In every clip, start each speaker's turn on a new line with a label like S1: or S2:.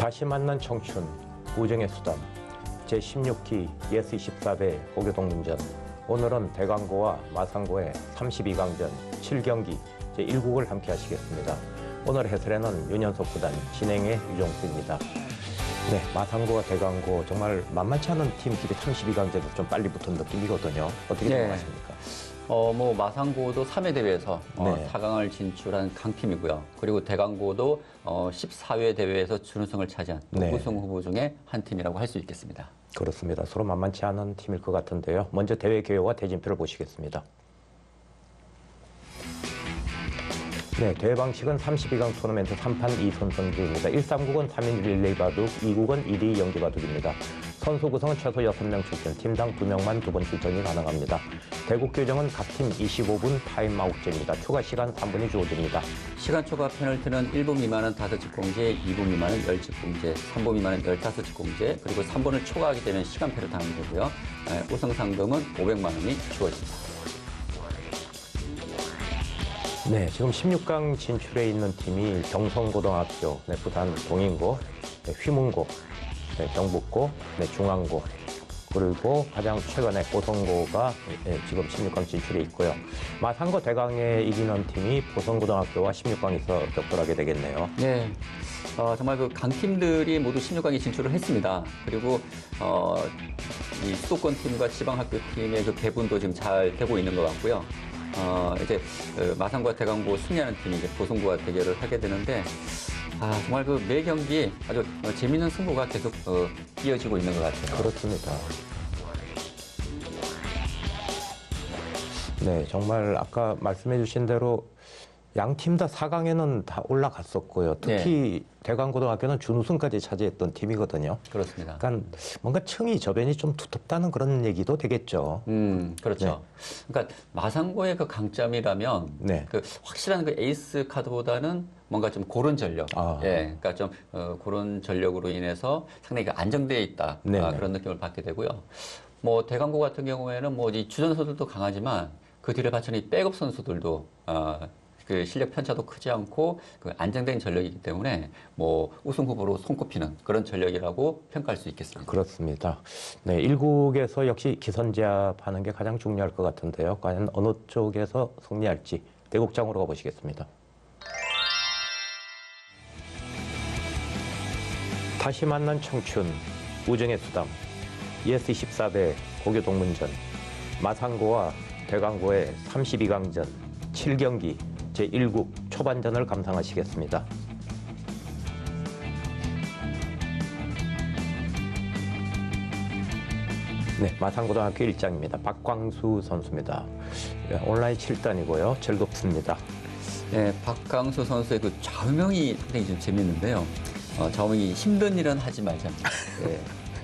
S1: 다시 만난 청춘 우정의 수담 제16기 예스 24배 고교동문전 오늘은 대광고와 마산고의 32강전 7경기 제1국을 함께 하시겠습니다. 오늘 해설에는 윤현석 구단 진행의 유종수입니다. 네, 마산고와 대광고 정말 만만치 않은 팀끼리 32강전에서 좀 빨리 붙은 느낌이거든요. 어떻게
S2: 네.
S1: 생각하십니까?
S2: 어, 뭐 마산고도 3회 대회에서 어,
S1: 네.
S2: 4강을 진출한 강팀이고요. 그리고 대광고도 어, 14회 대회에서 준우승을 차지한 또
S1: 네.
S2: 우승 후보 중에 한 팀이라고 할 수 있겠습니다.
S1: 그렇습니다. 서로 만만치 않은 팀일 것 같은데요. 먼저 대회 개요와 대진표를 보시겠습니다. 네, 대회 방식은 32강 토너멘트 3판 2선 승제입니다. 1, 3국은 3인 릴레이 바둑, 2국은 1인 연기 바둑입니다. 선수 구성은 최소 6명 출전, 팀당 2명만 두 번 출전이 가능합니다. 대국 규정은 각 팀 25분 타임 아웃제입니다. 추가 시간 3분이 주어집니다.
S2: 시간 초과 페널티는 1분 미만은 5집 공제, 2분 미만은 10집 공제, 3분 미만은 15집 공제, 그리고 3분을 초과하게 되면 시간패를 당하게 되고요. 에, 우승 상금은 500만 원이 주어집니다.
S1: 네, 지금 16강 진출해 있는 팀이 경성고등학교, 네, 부산 동인고, 네, 휘문고, 네, 경북고, 네, 중앙고, 그리고 가장 최근에 고성고가 예, 지금 16강 진출해 있고요. 마산고 대강에 이기는 팀이 보성고등학교와 16강에서 격돌하게 되겠네요.
S2: 네. 어, 정말 그 강팀들이 모두 16강에 진출을 했습니다. 그리고, 어, 이 수도권 팀과 지방학교 팀의 그 배분도 지금 잘 되고 있는 것 같고요. 어, 이제, 그 마산과 대강고 승리하는 팀이 이제 보성고와 대결을 하게 되는데, 아, 정말 그 매 경기 아주 어, 재밌는 승부가 계속 어, 이어지고 있는 것 같아요.
S1: 그렇습니다. 네, 정말 아까 말씀해 주신 대로 양 팀 다 4강에는 다 올라갔었고요. 특히 대강고등학교는 준우승까지 차지했던 팀이거든요.
S2: 그렇습니다.
S1: 그러니까 뭔가 층이 저변이 좀 두텁다는 그런 얘기도 되겠죠.
S2: 음, 그렇죠. 그러니까 마산고의 그 강점이라면
S1: 네.
S2: 그 확실한 그 에이스 카드보다는 뭔가 좀 고른 전력.
S1: 아.
S2: 예. 그러니까 좀 어, 고른 전력으로 인해서 상당히 그 안정되어 있다.
S1: 네네.
S2: 아, 그런 느낌을 받게 되고요. 뭐 대강고 같은 경우에는 뭐 이 주전 선수들도 강하지만 그 뒤를 받쳐는 이 백업 선수들도 어, 그 실력 편차도 크지 않고 그 안정된 전력이기 때문에 뭐 우승 후보로 손꼽히는 그런 전력이라고 평가할 수 있겠습니다.
S1: 그렇습니다. 네, 1국에서 역시 기선제압하는 게 가장 중요할 것 같은데요. 과연 어느 쪽에서 승리할지 대국장으로 가보시겠습니다. 다시 만난 청춘, 우정의 수담, 예스 24배 고교 동문전, 마산고와 대광고의 32강전, 7경기 제1국 초반전을 감상하시겠습니다. 네, 마산고등학교 1장입니다. 박광수 선수입니다. 예, 온라인 7단이고요. 즐겁습니다.
S2: 네, 박강수 선수의 그 좌우명이 상당히 좀 재밌는데요. 어, 좌우명이 힘든 일은 하지 말자. 네,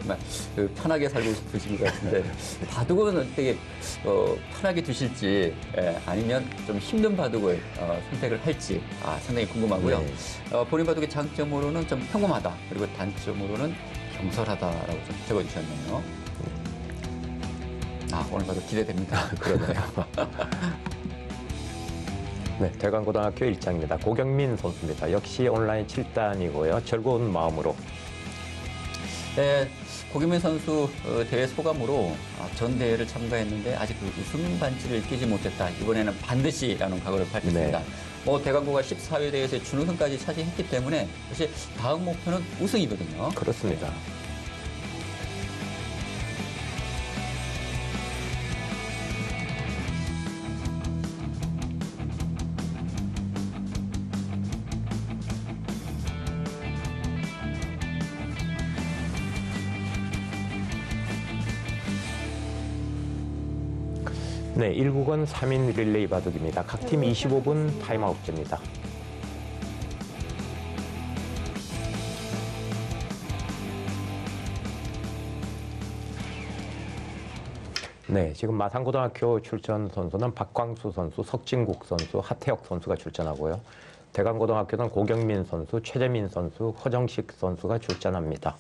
S2: 정말 그 편하게 살고 싶으신 것 같은데 바둑은 되게 어, 편하게 두실지 예, 아니면 좀 힘든 바둑을 어, 선택을 할지 아, 상당히 궁금하고요.
S1: 네.
S2: 어, 본인 바둑의 장점으로는 좀 평범하다 그리고 단점으로는 경솔하다라고 좀 적어주셨네요. 아 오늘 바둑 기대됩니다.
S1: 그러네요. 네, 대관고등학교 1장입니다. 고경민 선수입니다. 역시 온라인 7단이고요. 즐거운 마음으로
S2: 네, 고기민 선수 어, 대회 소감으로 아, 전 대회를 참가했는데 아직 그 우승 반지를 끼지 못했다. 이번에는 반드시라는 각오를 밝혔습니다.
S1: 네.
S2: 뭐 대강고가 14회 대회에서 준우승까지 차지했기 때문에 사실 다음 목표는 우승이거든요.
S1: 그렇습니다. 네, 1국은 3인 릴레이 바둑입니다. 각 팀 25분 타임아웃제입니다. 네, 지금 마산고등학교 출전 선수는 박광수 선수, 석진국 선수, 하태혁 선수가 출전하고요. 대광고등학교는 고경민 선수, 최재민 선수, 허정식 선수가 출전합니다.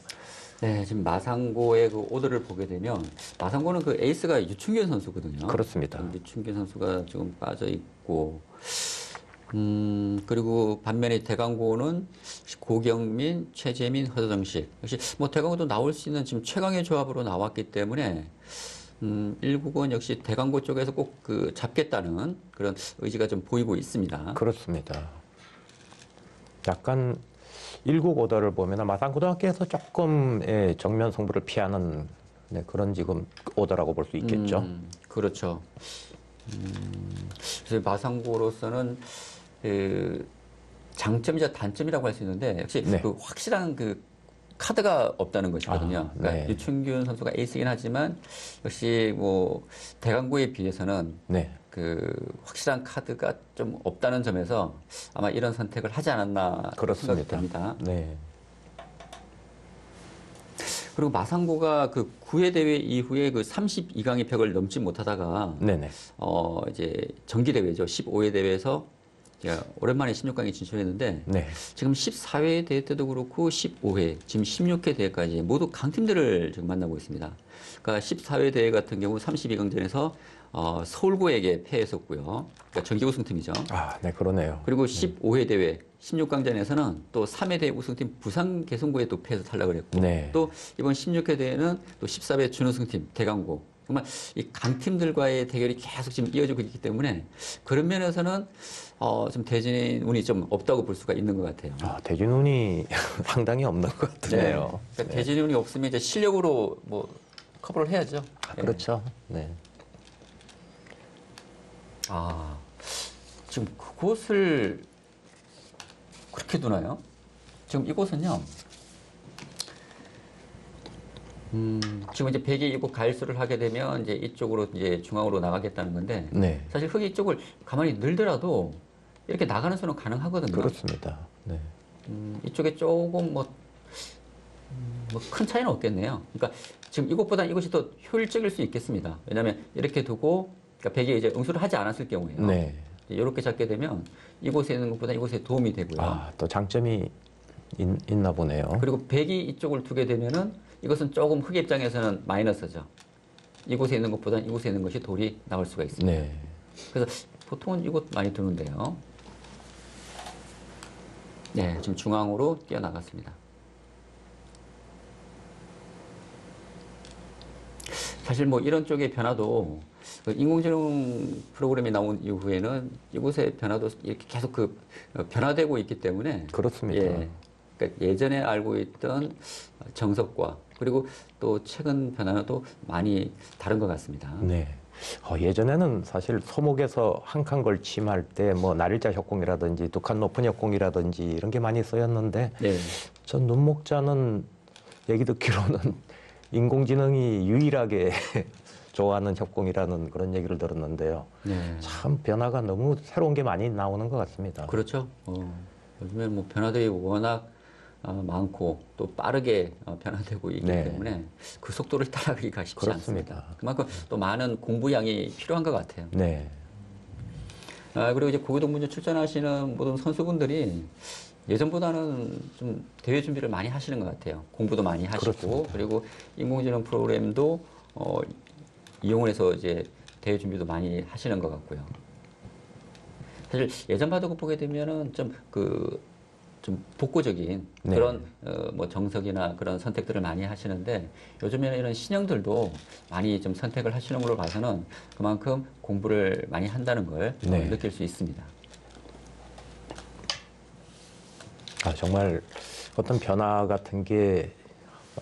S2: 네, 지금 마산고의 그 오더를 보게 되면 마상고는 그 에이스가 유충균 선수거든요.
S1: 그렇습니다.
S2: 유충균 선수가 지금 빠져 있고 음, 그리고 반면에 대강고는 고경민, 최재민, 허정식. 역시 뭐 대강고도 나올 수 있는 지금 최강의 조합으로 나왔기 때문에 음, 1국은 역시 대강고 쪽에서 꼭 그 잡겠다는 그런 의지가 좀 보이고 있습니다.
S1: 그렇습니다. 약간 일국 오더를 보면 마산고등학교에서 조금 예, 정면 승부를 피하는 네, 그런 지금 오더라고 볼 수 있겠죠.
S2: 음, 그렇죠. 음, 그래서 마상고로서는 그 장점이자 단점이라고 할 수 있는데 역시
S1: 네.
S2: 그 확실한 그 카드가 없다는 것이거든요.
S1: 아,
S2: 그러니까
S1: 네.
S2: 유충균 선수가 에이스긴 하지만 역시 뭐 대강고에 비해서는
S1: 네.
S2: 그 확실한 카드가 좀 없다는 점에서 아마 이런 선택을 하지 않았나
S1: 그렇습니다.
S2: 생각됩니다.
S1: 네.
S2: 그리고 마상고가 그 9회 대회 이후에 그 32강의 벽을 넘지 못하다가
S1: 네네.
S2: 어 이제 정기 대회죠. 15회 대회에서 오랜만에 16강에 진출했는데
S1: 네.
S2: 지금 14회 대회 때도 그렇고 15회, 지금 16회 대회까지 모두 강팀들을 지금 만나고 있습니다. 그러니까 14회 대회 같은 경우 32강전에서 어, 서울고에게 패했었고요. 그러니까 정기 우승팀이죠.
S1: 아, 네, 그러네요.
S2: 그리고 15회 대회 16강전에서는 또 3회 대회 우승팀 부산 개성고에 또 패해서 탈락을 했고
S1: 네.
S2: 또 이번 16회 대회는 또 14회 준우승팀 대강고 정말 이 강팀들과의 대결이 계속 지금 이어지고 있기 때문에 그런 면에서는 어, 좀 대진의 운이 좀 없다고 볼 수가 있는 것 같아요.
S1: 아, 대진 운이 상당히 없는 것 같으네요.
S2: 그러니까 대진의 운이 없으면 이제 실력으로 뭐 커버를 해야죠.
S1: 아,
S2: 예.
S1: 그렇죠. 네.
S2: 아, 지금 그곳을 그렇게 두나요? 지금 이곳은요. 음, 지금 이제 백이 이곳 가일수를 하게 되면 이제 이쪽으로 이제 중앙으로 나가겠다는 건데
S1: 네.
S2: 사실 흙이 이쪽을 가만히 늘더라도 이렇게 나가는 수는 가능하거든요.
S1: 그렇습니다. 네.
S2: 음, 이쪽에 조금 뭐, 음, 뭐큰 차이는 없겠네요. 그러니까 지금 이것보다 이것이 더 효율적일 수 있겠습니다. 왜냐하면 이렇게 두고 그러니까 백이 이제 응수를 하지 않았을 경우에요.
S1: 네.
S2: 이렇게 잡게 되면 이곳에 있는 것보다 이곳에 도움이 되고요.
S1: 아, 또 장점이 있, 있나 보네요.
S2: 그리고 백이 이쪽을 두게 되면은 이것은 조금 흑 입장에서는 마이너스죠. 이곳에 있는 것보다 이곳에 있는 것이 돌이 나올 수가 있습니다.
S1: 네.
S2: 그래서 보통은 이곳 많이 두는데요. 네, 지금 중앙으로 뛰어나갔습니다. 사실 뭐 이런 쪽의 변화도 그 인공지능 프로그램이 나온 이후에는 이곳의 변화도 이렇게 계속 그 어, 변화되고 있기 때문에
S1: 그렇습니다.
S2: 예, 그러니까 예전에 알고 있던 정석과 그리고 또 최근 변화는 또 많이 다른 것 같습니다.
S1: 네. 어, 예전에는 사실 소목에서 한 칸 걸침할 때 뭐 날일자 협공이라든지 두 칸 높은 협공이라든지 이런 게 많이 쓰였는데
S2: 네.
S1: 전 눈목자는 얘기 듣기로는 인공지능이 유일하게 좋아하는 협공이라는 그런 얘기를 들었는데요.
S2: 네.
S1: 참 변화가 너무 새로운 게 많이 나오는 것 같습니다.
S2: 그렇죠. 어, 요즘에 뭐 변화들이 워낙 어, 많고 또 빠르게 어, 변화되고 있기
S1: 네.
S2: 때문에 그 속도를 따라가기가 쉽지
S1: 그렇습니다.
S2: 않습니다. 그만큼 또 많은 공부량이 필요한 것 같아요.
S1: 네.
S2: 아, 그리고 이제 고교동문제 출전하시는 모든 선수분들이 예전보다는 좀 대회 준비를 많이 하시는 것 같아요. 공부도 많이 하시고
S1: 그렇습니다.
S2: 그리고 인공지능 프로그램도 어, 이용을 해서 이제 대회 준비도 많이 하시는 것 같고요. 사실 예전 바둑을 보게 되면은 좀그좀 복고적인
S1: 네.
S2: 그런 어, 뭐 정석이나 그런 선택들을 많이 하시는데 요즘에는 이런 신형들도 많이 좀 선택을 하시는 걸로 봐서는 그만큼 공부를 많이 한다는 걸 어,
S1: 네.
S2: 느낄 수 있습니다.
S1: 아, 정말 어떤 변화 같은 게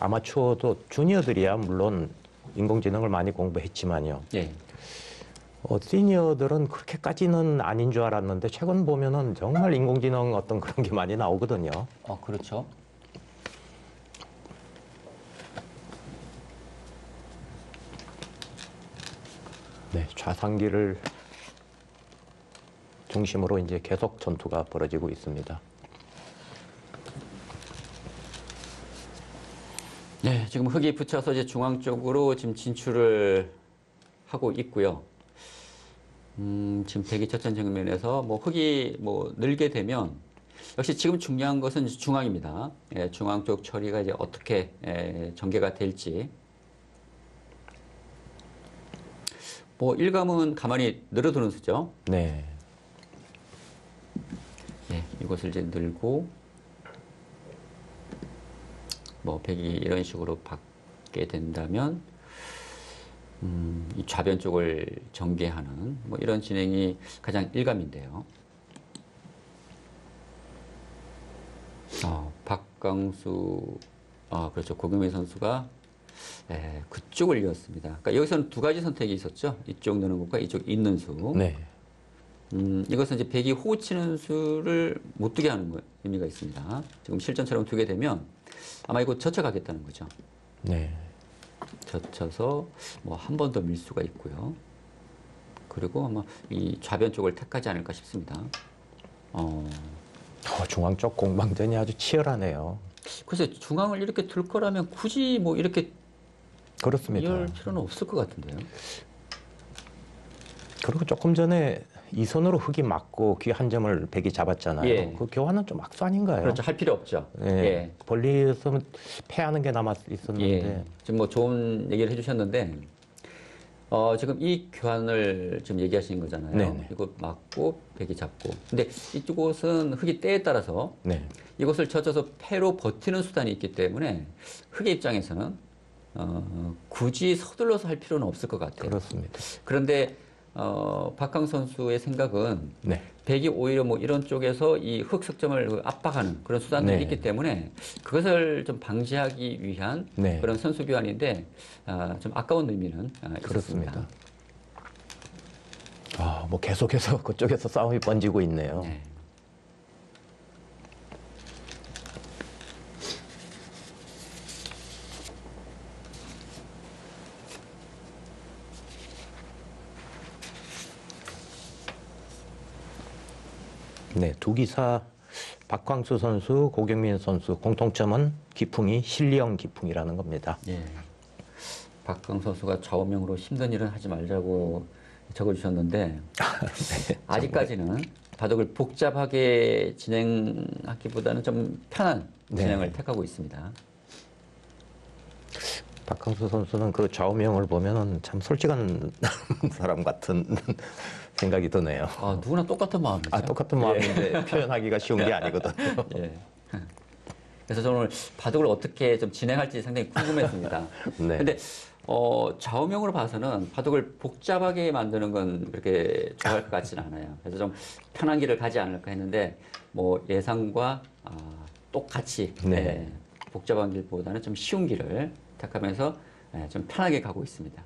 S1: 아마추어도 주니어들이야 물론 인공지능을 많이 공부했지만요.
S2: 예.
S1: 어, 시니어들은 그렇게까지는 아닌 줄 알았는데 최근 보면은 정말 인공지능 어떤 그런 게 많이 나오거든요.
S2: 어, 그렇죠.
S1: 네, 좌상기를 중심으로 이제 계속 전투가 벌어지고 있습니다.
S2: 네, 지금 흙이 붙여서 이제 중앙 쪽으로 지금 진출을 하고 있고요. 음, 지금 대기 첫전 정면에서 뭐 흙이 뭐 늘게 되면 역시 지금 중요한 것은 중앙입니다. 예, 중앙 쪽 처리가 이제 어떻게 예, 전개가 될지. 뭐 일감은 가만히 늘어두는 수죠.
S1: 네.
S2: 이것을 이제 늘고 뭐 백이 이런 식으로 받게 된다면 음, 이 좌변 쪽을 전개하는 뭐 이런 진행이 가장 일감인데요. 아, 박강수 아 그렇죠 고경민 선수가 예, 그쪽을 이었습니다. 그러니까 여기서는 두 가지 선택이 있었죠. 이쪽 넣는 것과 이쪽 있는 수.
S1: 네.
S2: 음, 이것은 이제 백이 호우 치는 수를 못 두게 하는 거, 의미가 있습니다. 지금 실전처럼 두게 되면 아마 이거 젖혀가겠다는 거죠.
S1: 네.
S2: 젖혀서 뭐 한 번 더 밀 수가 있고요. 그리고 아마 이 좌변 쪽을 택하지 않을까 싶습니다. 어,
S1: 어, 중앙 쪽 공방전이 아주 치열하네요.
S2: 글쎄 중앙을 이렇게 둘 거라면 굳이 뭐 이렇게
S1: 그렇습니다.
S2: 이을 필요는 없을 것 같은데요.
S1: 그리고 조금 전에 이 손으로 흙이 맞고 귀 한 점을 백이 잡았잖아요.
S2: 예.
S1: 그 교환은 좀 악수 아닌가요?
S2: 그렇죠. 할 필요 없죠.
S1: 예.
S2: 예.
S1: 벌리에서 패하는 게 남아 있었는데
S2: 예. 지금 뭐 좋은 얘기를 해주셨는데, 어, 지금 이 교환을 지금 얘기하시는 거잖아요.
S1: 네네.
S2: 이거 맞고, 백이 잡고. 근데 이쪽은 흙이 때에 따라서
S1: 네.
S2: 이것을 젖어서 패로 버티는 수단이 있기 때문에 흙의 입장에서는 어, 굳이 서둘러서 할 필요는 없을 것 같아요.
S1: 그렇습니다.
S2: 그런데 어, 박강 선수의 생각은
S1: 네.
S2: 백이 오히려 뭐 이런 쪽에서 이흙 석점을 그 압박하는 그런 수단들이
S1: 네.
S2: 있기 때문에 그것을 좀 방지하기 위한
S1: 네.
S2: 그런 선수 교환인데 아, 좀 아까운 의미는 아.
S1: 그렇습니다. 아, 뭐 계속해서 그쪽에서 싸움이 번지고 있네요.
S2: 네.
S1: 네, 두 기사 박광수 선수, 고경민 선수 공통점은 기풍이 실리형 기풍이라는 겁니다.
S2: 예. 박강 선수가 좌우명으로 힘든 일은 하지 말자고 적어주셨는데
S1: 네,
S2: 아직까지는 바둑을 복잡하게 진행하기보다는 좀 편한
S1: 네.
S2: 진행을 택하고 있습니다.
S1: 박광수 선수는 그 좌우명을 보면은 참 솔직한 사람 같은 생각이 드네요.
S2: 아, 누구나 똑같은 마음이죠.
S1: 아, 똑같은 마음인데 표현하기가 쉬운 게 아니거든요.
S2: 예. 그래서 저는 오늘 바둑을 어떻게 좀 진행할지 상당히 궁금했습니다.
S1: 네.
S2: 근데 어, 좌우명으로 봐서는 바둑을 복잡하게 만드는 건 그렇게 좋아할 것 같지는 않아요. 그래서 좀 편한 길을 가지 않을까 했는데 뭐 예상과 아, 똑같이
S1: 네.
S2: 예, 복잡한 길보다는 좀 쉬운 길을 택하면서 예, 좀 편하게 가고 있습니다.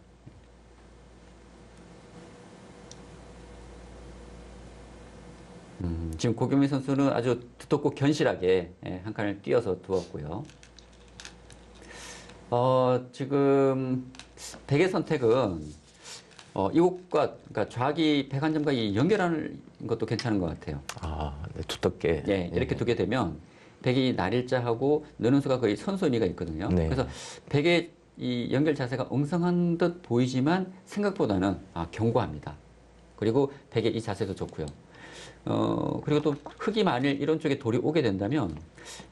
S2: 음, 지금 고경민 선수는 아주 두텁고 견실하게 예, 한 칸을 띄어서 두었고요. 어, 지금 백의 선택은 어, 이곳과 그러니까 좌기 백한점과 이 연결하는 것도 괜찮은 것 같아요.
S1: 아, 네, 두텁게.
S2: 예, 이렇게 두게 되면 백이 날일자하고 느는 수가 거의 의미가 있거든요.
S1: 네.
S2: 그래서 백의 이 연결 자세가 엉성한 듯 보이지만 생각보다는 아, 견고합니다. 그리고 백의 이 자세도 좋고요. 어, 그리고 또 흙이 만일 이런 쪽에 돌이 오게 된다면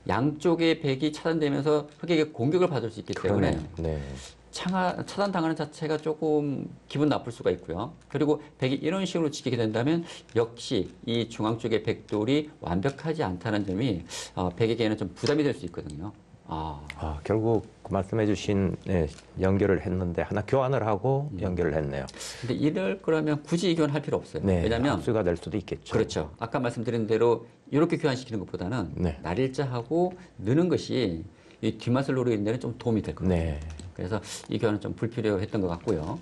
S2: 양쪽의 백이 차단되면서 흙에게 공격을 받을 수 있기 때문에.
S1: 네.
S2: 창하, 차단당하는 자체가 조금 기분 나쁠 수가 있고요. 그리고 백이 이런 식으로 지키게 된다면 역시 이 중앙 쪽의 백돌이 완벽하지 않다는 점이 어, 백에게는 좀 부담이 될 수 있거든요. 아,
S1: 아, 결국 그 말씀해주신 네, 연결을 했는데 하나 교환을 하고 연결을 했네요.
S2: 근데 이럴 거라면 굳이 이 교환할 필요 없어요.
S1: 네,
S2: 왜냐하면
S1: 압수가 될 수도 있겠죠.
S2: 그렇죠. 아까 말씀드린 대로 이렇게 교환시키는 것보다는
S1: 네.
S2: 날일자하고 느는 것이 이 뒷맛을 노리는 데는 좀 도움이 될 거예요.
S1: 네.
S2: 그래서 이 교환은 좀 불필요했던 것 같고요.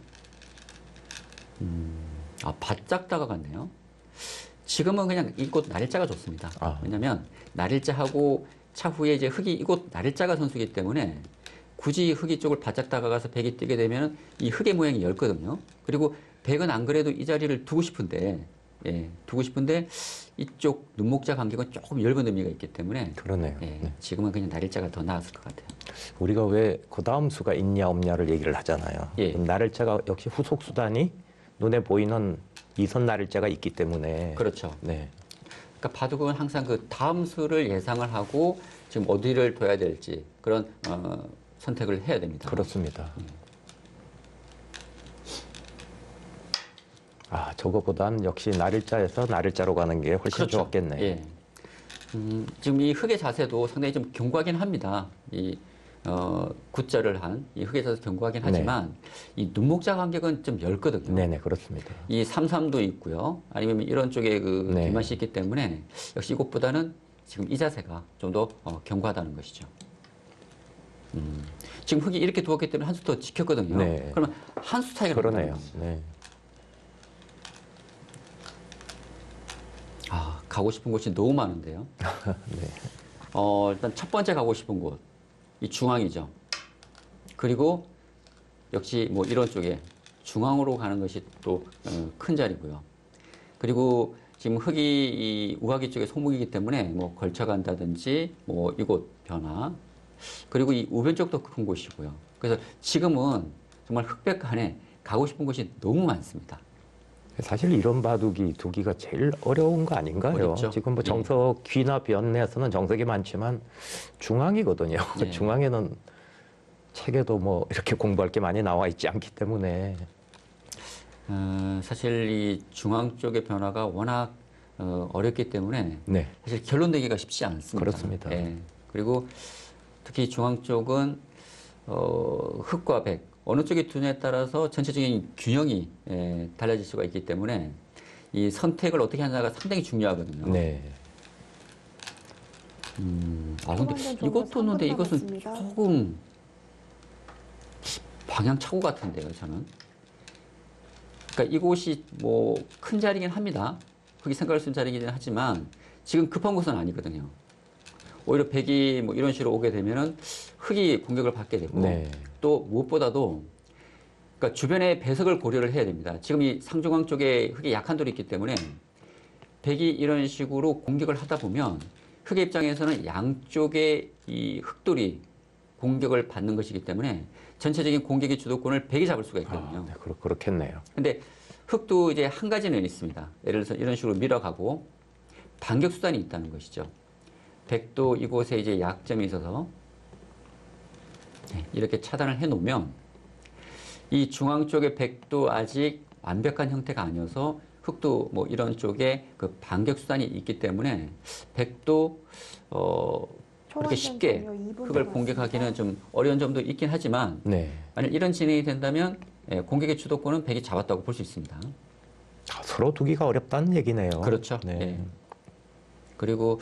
S2: 음, 아, 바짝 다가갔네요. 지금은 그냥 이곳 날일자가 좋습니다.
S1: 아.
S2: 왜냐면 날일자하고 차후에 이제 흙이 이곳 날일자가 선수이기 때문에 굳이 흙이 쪽을 바짝 다가가서 백이 뛰게 되면 이 흙의 모양이 엷거든요. 그리고 백은 안 그래도 이 자리를 두고 싶은데, 예, 두고 싶은데 이쪽 눈목자 간격은 조금 엷은 의미가 있기 때문에
S1: 그러네요.
S2: 예,
S1: 네.
S2: 지금은 그냥 날일자가 더 나았을 것 같아요.
S1: 우리가 왜 그 다음 수가 있냐 없냐를 얘기를 하잖아요.
S2: 예.
S1: 나를자가 역시 후속 수단이 눈에 보이는 이선 나를자가 있기 때문에
S2: 그렇죠.
S1: 네.
S2: 그러니까 바둑은 항상 그 다음 수를 예상을 하고 지금 어디를 둬야 될지 그런 어, 선택을 해야 됩니다.
S1: 그렇습니다. 아, 저거보단 역시 나를자에서 나를자로 가는 게 훨씬 좋겠네요.
S2: 예. 음, 지금 이 흙의 자세도 상당히 좀 견고하긴 합니다. 이 어, 굿절을 한이 자세 견고하긴
S1: 네.
S2: 하지만 이 눈목자 간격은 좀 얇거든요.
S1: 네네 그렇습니다.
S2: 이 삼삼도 있고요. 아니면 이런 쪽에 그
S1: 네.
S2: 뒷맛이 있기 때문에 역시 이것보다는 지금 이 자세가 좀더 어, 견고하다는 것이죠. 음, 지금 흙이 이렇게 두었기 때문에 한 수 더 지켰거든요.
S1: 네.
S2: 그러면 한 수 차이가
S1: 그러네요. 네.
S2: 아, 가고 싶은 곳이 너무 많은데요.
S1: 네.
S2: 어, 일단 첫 번째 가고 싶은 곳, 이 중앙이죠. 그리고 역시 뭐 이런 쪽에 중앙으로 가는 것이 또 큰 자리고요. 그리고 지금 흙이 이 우하기 쪽에 소목이기 때문에 뭐 걸쳐간다든지 뭐 이곳 변화 그리고 이 우변 쪽도 큰 곳이고요. 그래서 지금은 정말 흑백한에 가고 싶은 곳이 너무 많습니다.
S1: 사실 이런 바둑이 두기가 제일 어려운 거 아닌가요?
S2: 어렵죠.
S1: 지금 뭐
S2: 예.
S1: 정석 귀나 변에서는 정석이 많지만 중앙이거든요.
S2: 예.
S1: 중앙에는 책에도 뭐 이렇게 공부할 게 많이 나와 있지 않기 때문에
S2: 어, 사실 이 중앙 쪽의 변화가 워낙 어, 어렵기 때문에
S1: 네.
S2: 사실 결론 내기가 쉽지 않습니다.
S1: 그렇습니다.
S2: 예. 그리고 특히 중앙 쪽은 어, 흑과 백 어느 쪽이 두냐에 따라서 전체적인 균형이 예, 달라질 수가 있기 때문에 이 선택을 어떻게 하냐가 상당히 중요하거든요.
S1: 네.
S2: 음, 아 근데 이것도 있는데
S3: 3분
S2: 이것은. 조금 방향 차고 같은데요, 저는. 그러니까 이곳이 뭐 큰 자리긴 합니다. 흙이 생각할 수 있는 자리이긴 하지만 지금 급한 곳은 아니거든요. 오히려 백이 뭐 이런 식으로 오게 되면은 흙이 공격을 받게 되고
S1: 네.
S2: 또 무엇보다도 그러니까 주변의 배석을 고려를 해야 됩니다. 지금 이 상중앙 쪽에 흙이 약한 돌이 있기 때문에 백이 이런 식으로 공격을 하다 보면 흙의 입장에서는 양쪽의 이 흙돌이 공격을 받는 것이기 때문에 전체적인 공격의 주도권을 백이 잡을 수가
S1: 아,
S2: 있거든요.
S1: 네, 그렇, 그렇겠네요.
S2: 근데 흙도 이제 한 가지는 있습니다. 예를 들어서 이런 식으로 밀어가고 반격 수단이 있다는 것이죠. 백도 이곳에 이제 약점이 있어서 네, 이렇게 차단을 해 놓으면 이 중앙 쪽의 백도 아직 완벽한 형태가 아니어서 흙도 뭐 이런 쪽에 그 반격 수단이 있기 때문에 백도 어 그렇게 쉽게
S3: 종료 2분
S2: 흙을
S3: 남았습니다.
S2: 공격하기는 좀 어려운 점도 있긴 하지만
S1: 네.
S2: 만약 이런 진행이 된다면 예, 공격의 주도권은 백이 잡았다고 볼 수 있습니다.
S1: 아, 서로 두기가 어렵다는 얘기네요.
S2: 그렇죠.
S1: 네.
S2: 예. 그리고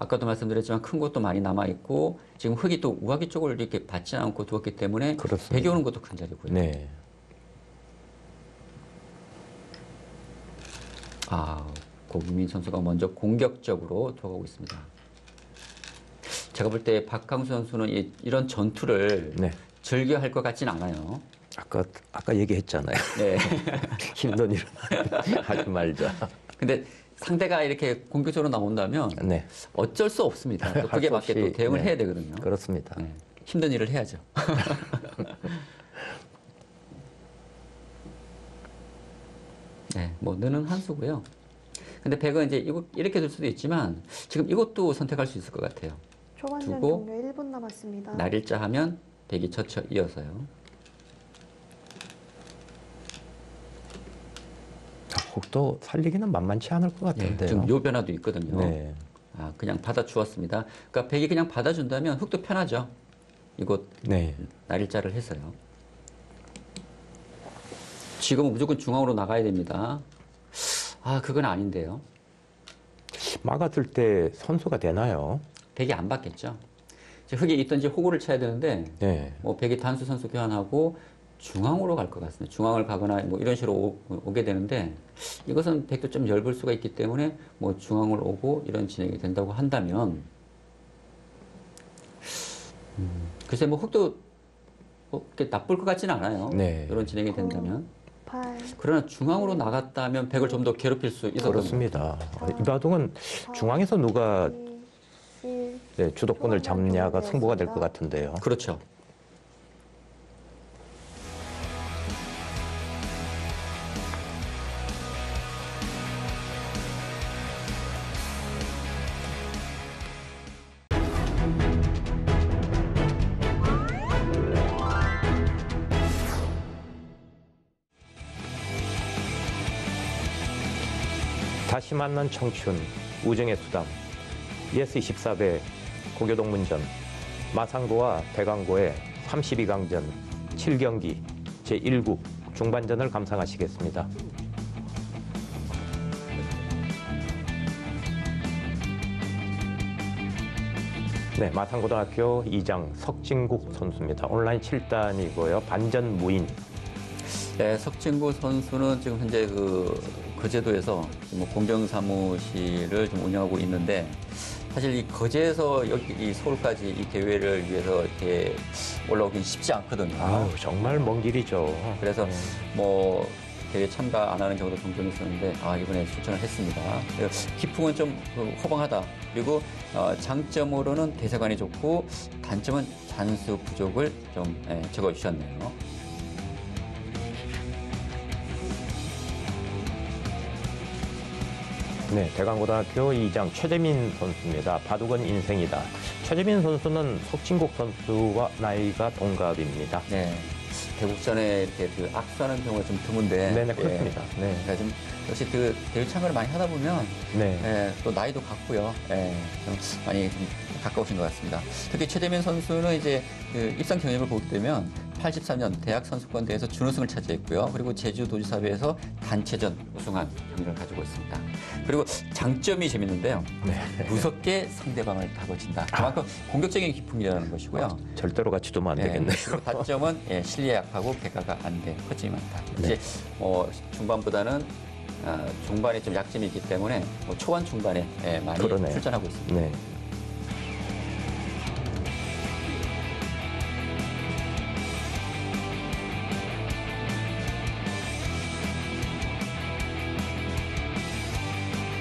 S2: 아까도 말씀드렸지만 큰 곳도 많이 남아 있고 지금 흙이 또 우하기 쪽을 이렇게 받지 않고 두었기 때문에
S1: 그렇습니다.
S2: 백이 오는 것도 큰 자리고요.
S1: 네.
S2: 아, 고기민 선수가 먼저 공격적으로 들어가고 있습니다. 제가 볼 때 박강수 선수는 이, 이런 전투를
S1: 네.
S2: 즐겨할 것 같진 않아요.
S1: 아까 아까 얘기했잖아요.
S2: 네.
S1: 힘든 일은 하지 말자.
S2: 근데 상대가 이렇게 공격적으로 나온다면
S1: 네.
S2: 어쩔 수 없습니다.
S1: 또할
S2: 그게
S1: 수
S2: 맞게 또 대응을
S1: 네.
S2: 해야 되거든요.
S1: 그렇습니다.
S2: 네. 힘든 일을 해야죠. 네, 뭐 느는 한 수고요. 근데 백은 이제 이거 이렇게 둘 수도 있지만 지금 이것도 선택할 수 있을 것 같아요.
S3: 초반전
S2: 두고
S3: 종료 1분 남았습니다.
S2: 날일자 하면 백이 젖혀 이어서요.
S1: 혹도 살리기는 만만치 않을 것
S2: 네,
S1: 같은데요.
S2: 지금 요 변화도 있거든요.
S1: 네.
S2: 아, 그냥 받아 주었습니다. 그러니까 백이 그냥 받아 준다면 흙도 편하죠. 이곳
S1: 네.
S2: 날일자를 해서요. 지금은 무조건 중앙으로 나가야 됩니다. 아, 그건 아닌데요.
S1: 막았을 때 선수가 되나요?
S2: 백이 안 받겠죠. 이제 흙이 있든지 호구를 쳐야 되는데
S1: 네.
S2: 뭐 백이 단수 선수 교환하고 중앙으로 갈 것 같습니다. 중앙을 가거나 뭐 이런 식으로 오, 게 되는데 이것은 백도 좀 넓을 수가 있기 때문에 뭐 중앙으로 오고 이런 진행이 된다고 한다면 음, 글쎄 뭐 흙도 뭐 그렇게 나쁠 것 같지는 않아요.
S1: 네.
S2: 이런 진행이 된다면
S3: 8,
S2: 그러나 중앙으로 나갔다면 백을 좀 더 괴롭힐 수 있었던
S1: 그렇습니다. 이 바둑은 중앙에서 누가
S3: 2, 1.
S1: 네, 주도권을 잡냐가 승부가 될 것 같은데요.
S2: 그렇죠.
S1: 만난 청춘, 우정의 수담. YES24배 고교동문전 마산고와 대광고의 32강전 7경기 제1국 중반전을 감상하시겠습니다. 네, 마산고등학교 2장 석진국 선수입니다. 온라인 7단이고요. 반전무인.
S2: 네, 석진구 선수는 지금 현재 그, 거제도에서 뭐 공병 사무실을 좀 운영하고 있는데 사실 이 거제에서 여기 이 서울까지 이 대회를 위해서 이렇게 올라오긴 쉽지 않거든요.
S1: 아우, 정말 먼 길이죠.
S2: 그래서
S1: 네.
S2: 뭐 대회 참가 안 하는 경우도 종종 있었는데 아 이번에 출전을 했습니다. 기풍은 좀그 호방하다. 그리고 어, 장점으로는 대사관이 좋고 단점은 잔수 부족을 좀 예, 적어주셨네요.
S1: 네, 대강고등학교 2장 최재민 선수입니다. 바둑은 인생이다. 최재민 선수는 석진국 선수와 나이가 동갑입니다.
S2: 네. 대국전에 이렇게 그 악수하는 경우가 좀 드문데.
S1: 네, 네,
S2: 예.
S1: 그렇습니다. 네,
S2: 그러니까 좀 역시 그 대회 참가를 많이 하다 보면
S1: 네.
S2: 예, 또 나이도 같고요. 예, 좀 많이 좀 가까우신 것 같습니다. 특히 최재민 선수는 이제 그 입상 경력을 보게 되면 83년 대학 선수권 대회에서 준우승을 차지했고요. 그리고 제주도지사회에서 단체전 우승한 경력을 가지고 있습니다. 그리고 장점이 재밌는데요.
S1: 네.
S2: 무섭게 상대방을 다궈진다. 그만큼 공격적인 기풍이라는 것이고요.
S1: 절대로 같이 두면 안
S2: 예,
S1: 되겠네요.
S2: 단점은 예, 실내 약하고 개가가 안 돼. 허점이 많다.
S1: 네.
S2: 이제 뭐 중반보다는 아, 중반에 좀 약점이 있기 때문에 뭐 초반 중반에 예, 많이
S1: 그러네요.
S2: 출전하고 있습니다.
S1: 네.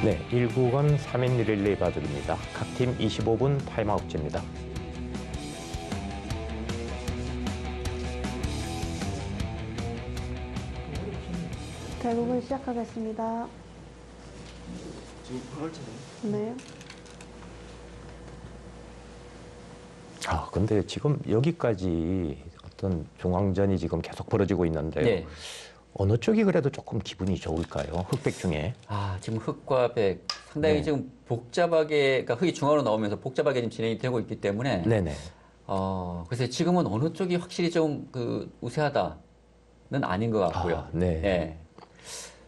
S1: 네, 1국은 3인 릴레이 바둑입니다. 각 팀 25분 타임아웃제입니다.
S3: 대부분 시작하겠습니다.
S4: 지금 8월 차네.
S3: 네.
S1: 아, 근데 지금 여기까지 어떤 중앙전이 지금 계속 벌어지고 있는데요.
S2: 네.
S1: 어느 쪽이 그래도 조금 기분이 좋을까요? 흑백 중에.
S2: 아, 지금 흑과 백 상당히
S1: 네.
S2: 지금 복잡하게, 그러니까 흑이 중앙으로 나오면서 복잡하게 지금 진행이 되고 있기 때문에
S1: 네네.
S2: 어, 그래서 지금은 어느 쪽이 확실히 좀 그 우세하다는 아닌 것 같고요.
S1: 아, 네.
S2: 예.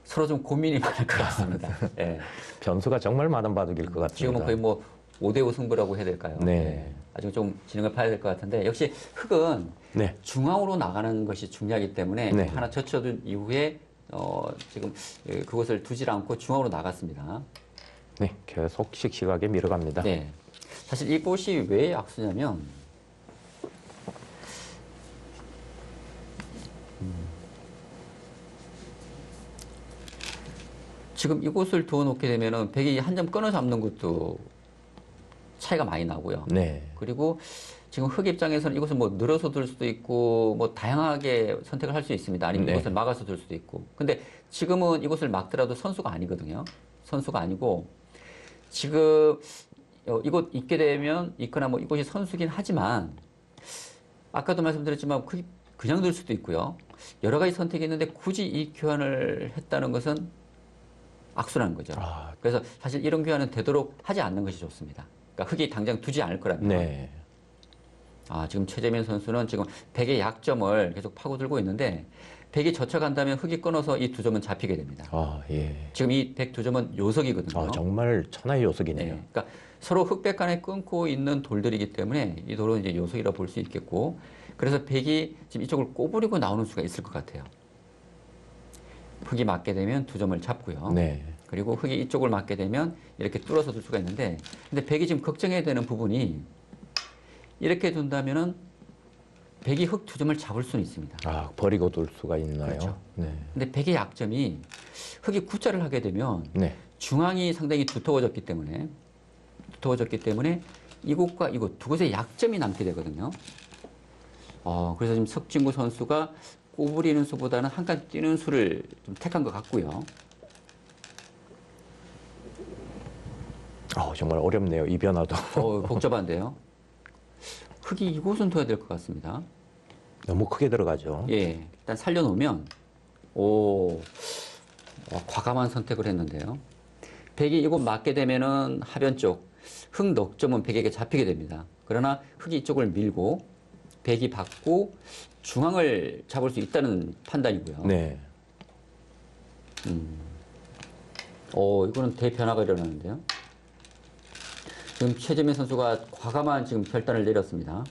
S2: 서로 좀 고민이 많을 것 같습니다. 예.
S1: 변수가 정말 많은 바둑일 것 같습니다.
S2: 지금은 거의 뭐 5대5 승부라고 해야 될까요?
S1: 네.
S2: 예. 아직 좀 진행을 봐야 될 것 같은데 역시 흑은
S1: 네.
S2: 중앙으로 나가는 것이 중요하기 때문에
S1: 네.
S2: 하나 젖혀둔 이후에 어, 지금 예, 그것을 두질 않고 중앙으로 나갔습니다.
S1: 네, 계속 씩씩하게 밀어갑니다.
S2: 네. 사실 이곳이 왜 악수냐면 지금 이곳을 두어놓게 되면은 백이 한 점 끊어 잡는 것도 차이가 많이 나고요.
S1: 네.
S2: 그리고 지금 흑 입장에서는 이것을 뭐 늘어서 둘 수도 있고 뭐 다양하게 선택을 할 수 있습니다. 아니면
S1: 네.
S2: 이것을 막아서 둘 수도 있고. 근데 지금은 이것을 막더라도 선수가 아니거든요. 선수가 아니고 지금 어, 이곳 있게 되면 있거나 뭐 이곳이 선수긴 하지만 아까도 말씀드렸지만 그- 그냥 둘 수도 있고요. 여러 가지 선택이 있는데 굳이 이 교환을 했다는 것은 악수라는 거죠.
S1: 아,
S2: 그래서 사실 이런 교환은 되도록 하지 않는 것이 좋습니다. 그러니까 흑이 당장 두지 않을 거라면.
S1: 네.
S2: 아, 지금 최재민 선수는 지금 백의 약점을 계속 파고들고 있는데 백이 젖혀간다면 흑이 끊어서 이 두 점은 잡히게 됩니다.
S1: 아, 예.
S2: 지금 이 백 두 점은 요석이거든요.
S1: 아, 정말 천하의 요석이네요.
S2: 네. 그러니까 서로 흑백 간에 끊고 있는 돌들이기 때문에 이 돌은 이제 요석이라 볼 수 있겠고 그래서 백이 지금 이쪽을 꼬부리고 나오는 수가 있을 것 같아요. 흑이 맞게 되면 두 점을 잡고요.
S1: 네.
S2: 그리고 흑이 이쪽을 맞게 되면 이렇게 뚫어서 둘 수가 있는데 근데 백이 지금 걱정해야 되는 부분이 이렇게 둔다면은 백이 흑두 점을 잡을 수는 있습니다.
S1: 아, 버리고 둘 수가 있나요?
S2: 그렇죠.
S1: 네.
S2: 근데 백의 약점이 흑이 구자를 하게 되면
S1: 네.
S2: 중앙이 상당히 두터워졌기 때문에 두터워졌기 때문에 이곳과 이곳 두 곳의 약점이 남게 되거든요. 어, 그래서 지금 석진구 선수가 꼬부리는 수보다는 한 칸 뛰는 수를 좀 택한 것 같고요.
S1: 아, 정말 어렵네요. 이 변화도.
S2: 어, 복잡한데요. 흑이 이곳은 둬야 될 것 같습니다.
S1: 너무 크게 들어가죠.
S2: 예, 일단 살려놓으면 오 와, 과감한 선택을 했는데요. 백이 이곳 맞게 되면은 하변 쪽흑 넉점은 백에게 잡히게 됩니다. 그러나 흑이 이쪽을 밀고 백이 받고 중앙을 잡을 수 있다는 판단이고요.
S1: 네.
S2: 어, 이거는 대변화가 일어나는데요. 지금 최재민 선수가 과감한 지금 결단을 내렸습니다.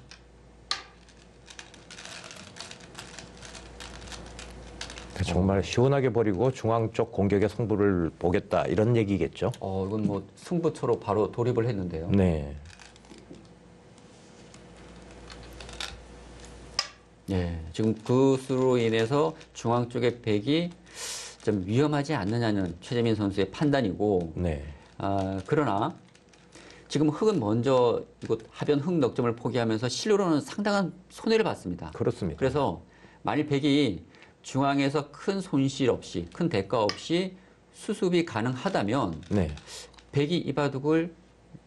S1: 정말 시원하게 버리고 중앙 쪽 공격의 승부를 보겠다 이런 얘기겠죠.
S2: 어, 이건 뭐 승부처로 바로 돌입을 했는데요.
S1: 네.
S2: 예, 지금 그 수로 인해서 중앙 쪽의 백이 좀 위험하지 않느냐는 최재민 선수의 판단이고,
S1: 네.
S2: 아, 그러나 지금 흑은 먼저 이곳 하변 흑 넉점을 포기하면서 실로로는 상당한 손해를 봤습니다.
S1: 그렇습니다.
S2: 그래서 만일 백이 중앙에서 큰 손실 없이 큰 대가 없이 수습이 가능하다면
S1: 네.
S2: 백이 이 바둑을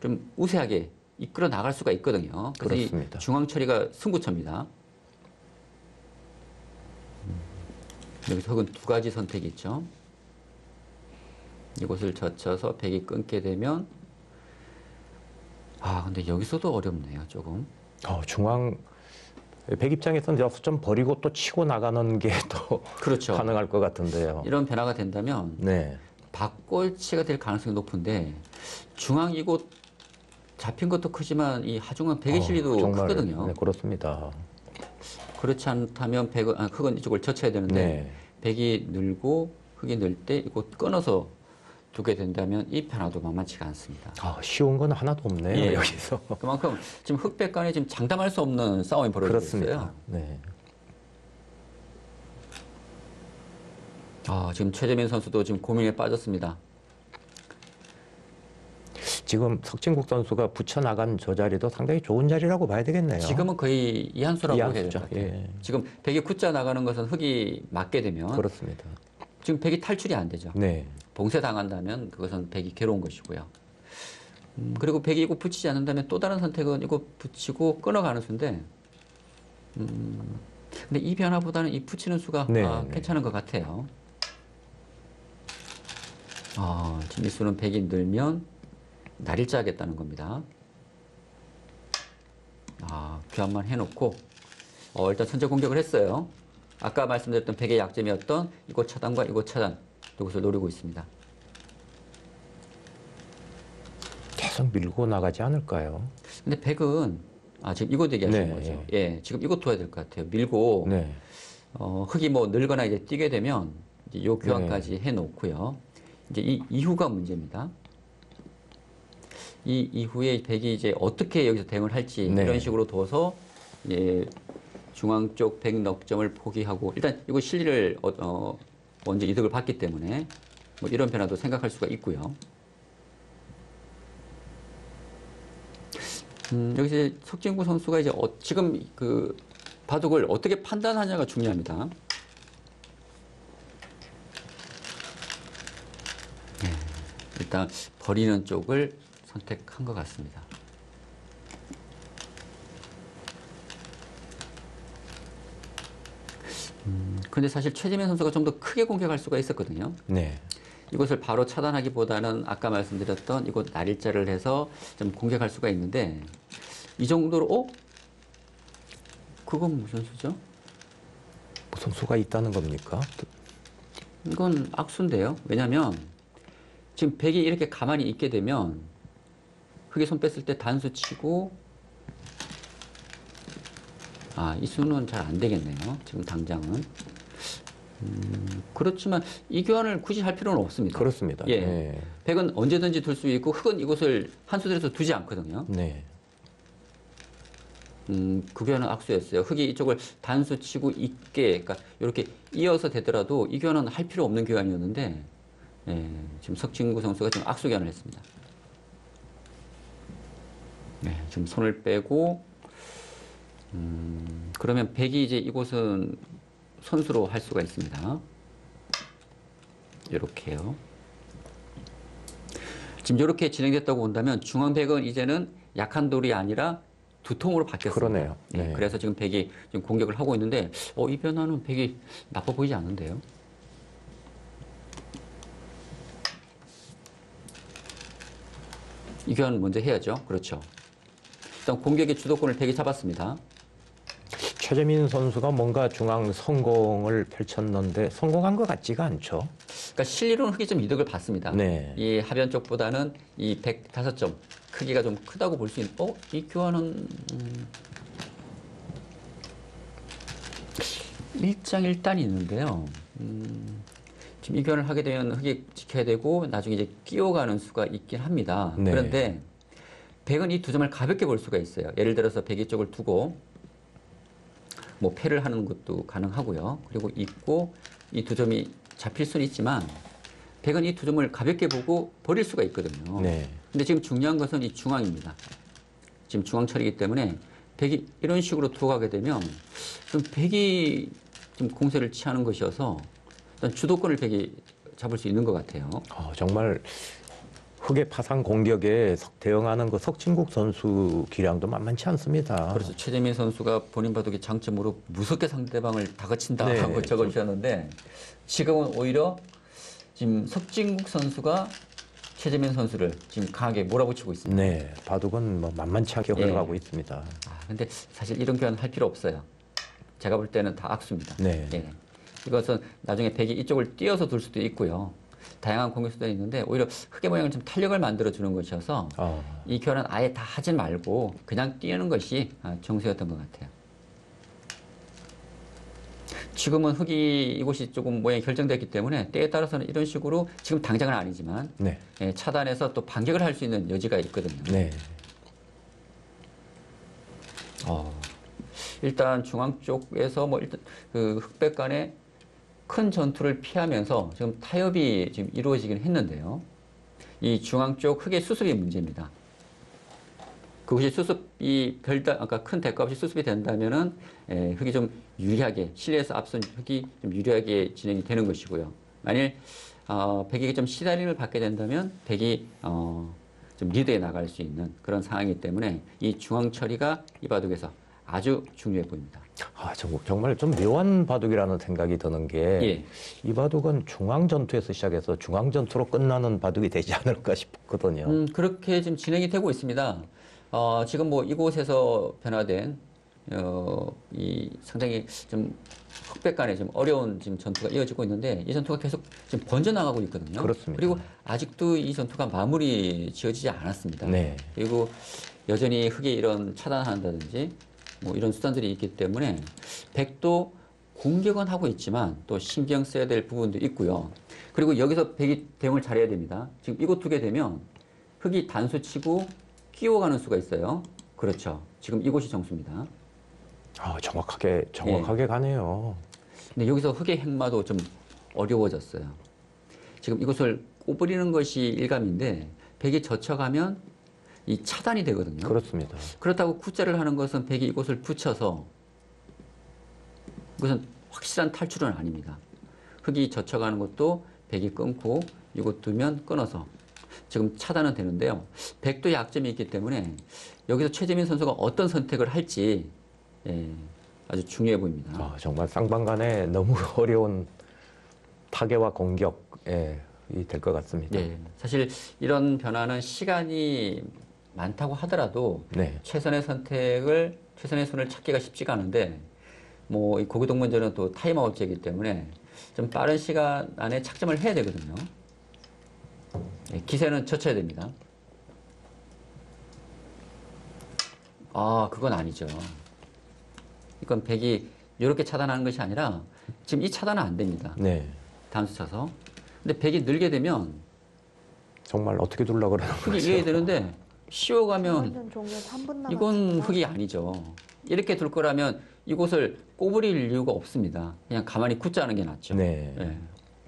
S2: 좀 우세하게 이끌어 나갈 수가 있거든요. 그래서 중앙 처리가 승부처입니다. 음, 여기서 흑은 두 가지 선택이 있죠. 이곳을 젖혀서 백이 끊게 되면 아 근데 여기서도 어렵네요 조금.
S1: 어, 중앙 백 입장에서는 여기서 좀 버리고 또 치고 나가는 게 또
S2: 그렇죠.
S1: 가능할 것 같은데요.
S2: 이런 변화가 된다면
S1: 네.
S2: 박골치가 될 가능성이 높은데 중앙 이곳 잡힌 것도 크지만 이 하중앙 백의
S1: 어,
S2: 실리도
S1: 정말,
S2: 크거든요.
S1: 네, 그렇습니다.
S2: 그렇지 않다면 백은 아, 흑은 이쪽을 젖혀야 되는데
S1: 네.
S2: 백이 늘고 흑이 늘 때 이곳 끊어서 두게 된다면 이 변화도 만만치가 않습니다.
S1: 아, 쉬운 건 하나도 없네요,
S2: 예.
S1: 여기서.
S2: 그만큼 지금 흑백 간에 지금 장담할 수 없는 싸움이 벌어지고
S1: 그렇습니다.
S2: 있어요.
S1: 네.
S2: 아, 지금 최재민 선수도 지금 고민에 빠졌습니다.
S1: 지금 석진국 선수가 붙여나간 저 자리도 상당히 좋은 자리라고 봐야 되겠네요.
S2: 지금은 거의 이한수라고 해야 될
S1: 이한수죠.
S2: 것 같아요.
S1: 예.
S2: 지금 백이 굳자 나가는 것은 흑이 맞게 되면
S1: 그렇습니다.
S2: 지금 백이 탈출이 안 되죠.
S1: 네.
S2: 봉쇄 당한다면 그것은 백이 괴로운 것이고요. 음, 그리고 백이 이거 붙이지 않는다면 또 다른 선택은 이거 붙이고 끊어가는 수인데, 음, 근데 이 변화보다는 이 붙이는 수가
S1: 네,
S2: 아,
S1: 네.
S2: 괜찮은 것 같아요. 아, 지금 이 수는 백이 늘면 날일자 하겠다는 겁니다. 아, 교환만 해놓고, 어, 일단 선제 공격을 했어요. 아까 말씀드렸던 백의 약점이었던 이곳 차단과 이곳 차단, 이것을 노리고 있습니다.
S1: 계속 밀고 나가지 않을까요?
S2: 근데 백은, 아, 지금 이곳 얘기하시는
S1: 네,
S2: 거죠. 예, 지금 이곳 둬야 될 것 같아요. 밀고,
S1: 네.
S2: 어, 흙이 뭐 늘거나 이제 뛰게 되면, 이제 요 교환까지
S1: 네.
S2: 해놓고요. 이제 이 이후가 문제입니다. 이 이후에 백이 이제 어떻게 여기서 대응을 할지
S1: 네.
S2: 이런 식으로 둬서 예, 중앙 쪽 백 넉점을 포기하고 일단 이거 실리를 어, 어, 먼저 이득을 봤기 때문에 뭐 이런 변화도 생각할 수가 있고요. 음, 여기서 석진구 선수가 이제 어, 지금 그 바둑을 어떻게 판단하냐가 중요합니다. 네, 일단 버리는 쪽을 선택한 것 같습니다. 음, 근데 사실 최재민 선수가 좀 더 크게 공격할 수가 있었거든요.
S1: 네.
S2: 이것을 바로 차단하기보다는 아까 말씀드렸던 이곳 날일자를 해서 좀 공격할 수가 있는데 이 정도로 어? 그건 무슨 수죠?
S1: 무슨 수가 있다는 겁니까?
S2: 이건 악수인데요. 왜냐하면 지금 백이 이렇게 가만히 있게 되면 흙에 손 뺐을 때 단수 치고 아, 이 수는 잘 안 되겠네요. 지금 당장은. 음, 그렇지만 이 교환을 굳이 할 필요는 없습니다.
S1: 그렇습니다.
S2: 예.
S1: 네.
S2: 백은 언제든지 둘 수 있고 흙은 이곳을 한 수들에서 두지 않거든요.
S1: 네.
S2: 음, 그 교환은 악수였어요. 흙이 이쪽을 단수 치고 있게, 그러니까 이렇게 이어서 되더라도 이 교환은 할 필요 없는 교환이었는데, 예, 지금 석진구 선수가 지금 악수 교환을 했습니다. 네, 지금 손을 빼고, 음, 그러면 백이 이제 이곳은 선수로 할 수가 있습니다. 이렇게요. 지금 이렇게 진행됐다고 본다면 중앙백은 이제는 약한 돌이 아니라 두통으로 바뀌었습니다.
S1: 그러네요.
S2: 예,
S1: 네.
S2: 그래서 지금 백이 지금 공격을 하고 있는데 어, 이 변화는 백이 나빠 보이지 않는데요. 이 교환 먼저 해야죠. 그렇죠. 일단 공격의 주도권을 백이 잡았습니다.
S1: 최재민 선수가 뭔가 중앙 성공을 펼쳤는데 성공한 것 같지가 않죠.
S2: 그러니까 실리로는 흑이 좀 이득을 봤습니다.
S1: 네.
S2: 이 하변 쪽보다는 이 105점 크기가 좀 크다고 볼 수 있는. 어, 이 교환은 음, 일장 일단이 있는데요. 음, 지금 이 교환을 하게 되면 흑이 지켜야 되고 나중에 이제 끼어가는 수가 있긴 합니다.
S1: 네.
S2: 그런데 백은 이 두 점을 가볍게 볼 수가 있어요. 예를 들어서 백이 쪽을 두고 뭐 패를 하는 것도 가능하고요. 그리고 있고 이 두 점이 잡힐 수는 있지만 백은 이 두 점을 가볍게 보고 버릴 수가 있거든요.
S1: 네.
S2: 근데 지금 중요한 것은 이 중앙입니다. 지금 중앙 처리이기 때문에 백이 이런 식으로 두고 가게 되면 좀 백이 좀 공세를 취하는 것이어서 일단 주도권을 백이 잡을 수 있는 것 같아요.
S1: 어, 정말 흑의 파상 공격에 석- 대응하는 그 석진국 선수 기량도 만만치 않습니다.
S2: 그래서 최재민 선수가 본인 바둑의 장점으로 무섭게 상대방을 다그친다
S1: 네.
S2: 하고 적어주셨는데 지금은 오히려 지금 석진국 선수가 최재민 선수를 지금 강하게 몰아붙이고 있습니다.
S1: 네, 바둑은 뭐 만만치 않게
S2: 예.
S1: 흘러가고 있습니다.
S2: 아, 근데 사실 이런 교환 할 필요 없어요. 제가 볼 때는 다 악수입니다.
S1: 네.
S2: 예. 이것은 나중에 백이 이쪽을 띄어서 둘 수도 있고요. 다양한 공격 수단이 있는데 오히려 흑의 모양을 좀 탄력을 만들어 주는 것이어서
S1: 어,
S2: 이 교환은 아예 다 하지 말고 그냥 띄우는 것이 아, 정수였던 것 같아요. 지금은 흑이 이곳이 조금 모양이 결정됐기 때문에 때에 따라서는 이런 식으로 지금 당장은 아니지만
S1: 네,
S2: 예, 차단해서 또 반격을 할 수 있는 여지가 있거든요.
S1: 네,
S2: 어, 일단 중앙 쪽에서 뭐 일단 그 흑백 간의 큰 전투를 피하면서 지금 타협이 지금 이루어지긴 했는데요. 이 중앙 쪽 흑의 수습이 문제입니다. 그것이 수습이 별다 아까 큰 대가 없이 수습이 된다면은 에, 흑이 좀 유리하게 실내에서 앞선 흑이 좀 유리하게 진행이 되는 것이고요. 만일 어, 백에게 좀 시달림을 받게 된다면 백이 어, 좀 리드에 나갈 수 있는 그런 상황이기 때문에 이 중앙 처리가 이 바둑에서 아주 중요해 보입니다.
S1: 아, 정- 정말 좀 묘한 바둑이라는 생각이 드는 게이
S2: 예.
S1: 바둑은 중앙 전투에서 시작해서 중앙 전투로 끝나는 바둑이 되지 않을까 싶거든요.
S2: 음, 그렇게 지금 진행이 되고 있습니다. 어, 지금 뭐 이곳에서 변화된 어, 이 상당히 좀 흑백 간에 좀 어려운 지금 전투가 이어지고 있는데 이 전투가 계속 지금 번져 나가고 있거든요.
S1: 그렇습니다.
S2: 그리고 아직도 이 전투가 마무리 지어지지 않았습니다.
S1: 네.
S2: 그리고 여전히 흑이 이런 차단한다든지 뭐 이런 수단들이 있기 때문에 백도 공격은 하고 있지만 또 신경 써야 될 부분도 있고요. 그리고 여기서 백이 대응을 잘해야 됩니다. 지금 이곳 두게 되면 흑이 단수 치고 끼워가는 수가 있어요. 그렇죠. 지금 이곳이 정수입니다.
S1: 아, 정확하게 정확하게 가네요.
S2: 근데 여기서 흑의 행마도 좀 어려워졌어요. 지금 이것을 꼬부리는 것이 일감인데 백이 젖혀가면 이 차단이 되거든요.
S1: 그렇습니다.
S2: 그렇다고 구자를 하는 것은 백이 이곳을 붙여서 이것은 확실한 탈출은 아닙니다. 흙이 젖혀가는 것도 백이 끊고 이곳 두면 끊어서 지금 차단은 되는데요. 백도 약점이 있기 때문에 여기서 최재민 선수가 어떤 선택을 할지 예, 아주 중요해 보입니다.
S1: 아, 정말 쌍방간에 너무 어려운 타개와 공격이 될 것 같습니다.
S2: 예, 사실 이런 변화는 시간이 많다고 하더라도
S1: 네.
S2: 최선의 선택을 최선의 손을 찾기가 쉽지가 않은데 뭐 이 고기동문제는 또 타임아웃제이기 때문에 좀 빠른 시간 안에 착점을 해야 되거든요. 예, 기세는 젖혀야 됩니다. 아, 그건 아니죠. 이건 백이 이렇게 차단하는 것이 아니라 지금 이 차단은 안 됩니다.
S1: 네.
S2: 단수 쳐서. 근데 백이 늘게 되면
S1: 정말 어떻게 둘라 그러는 거죠?
S2: 이래야 되는데 쉬어가면
S3: 완전 종료 3분 남았습니다.
S2: 이건 흙이 아니죠. 이렇게 둘 거라면 이곳을 꼬부릴 이유가 없습니다. 그냥 가만히 굳자 하는 게 낫죠.
S1: 네.
S2: 예.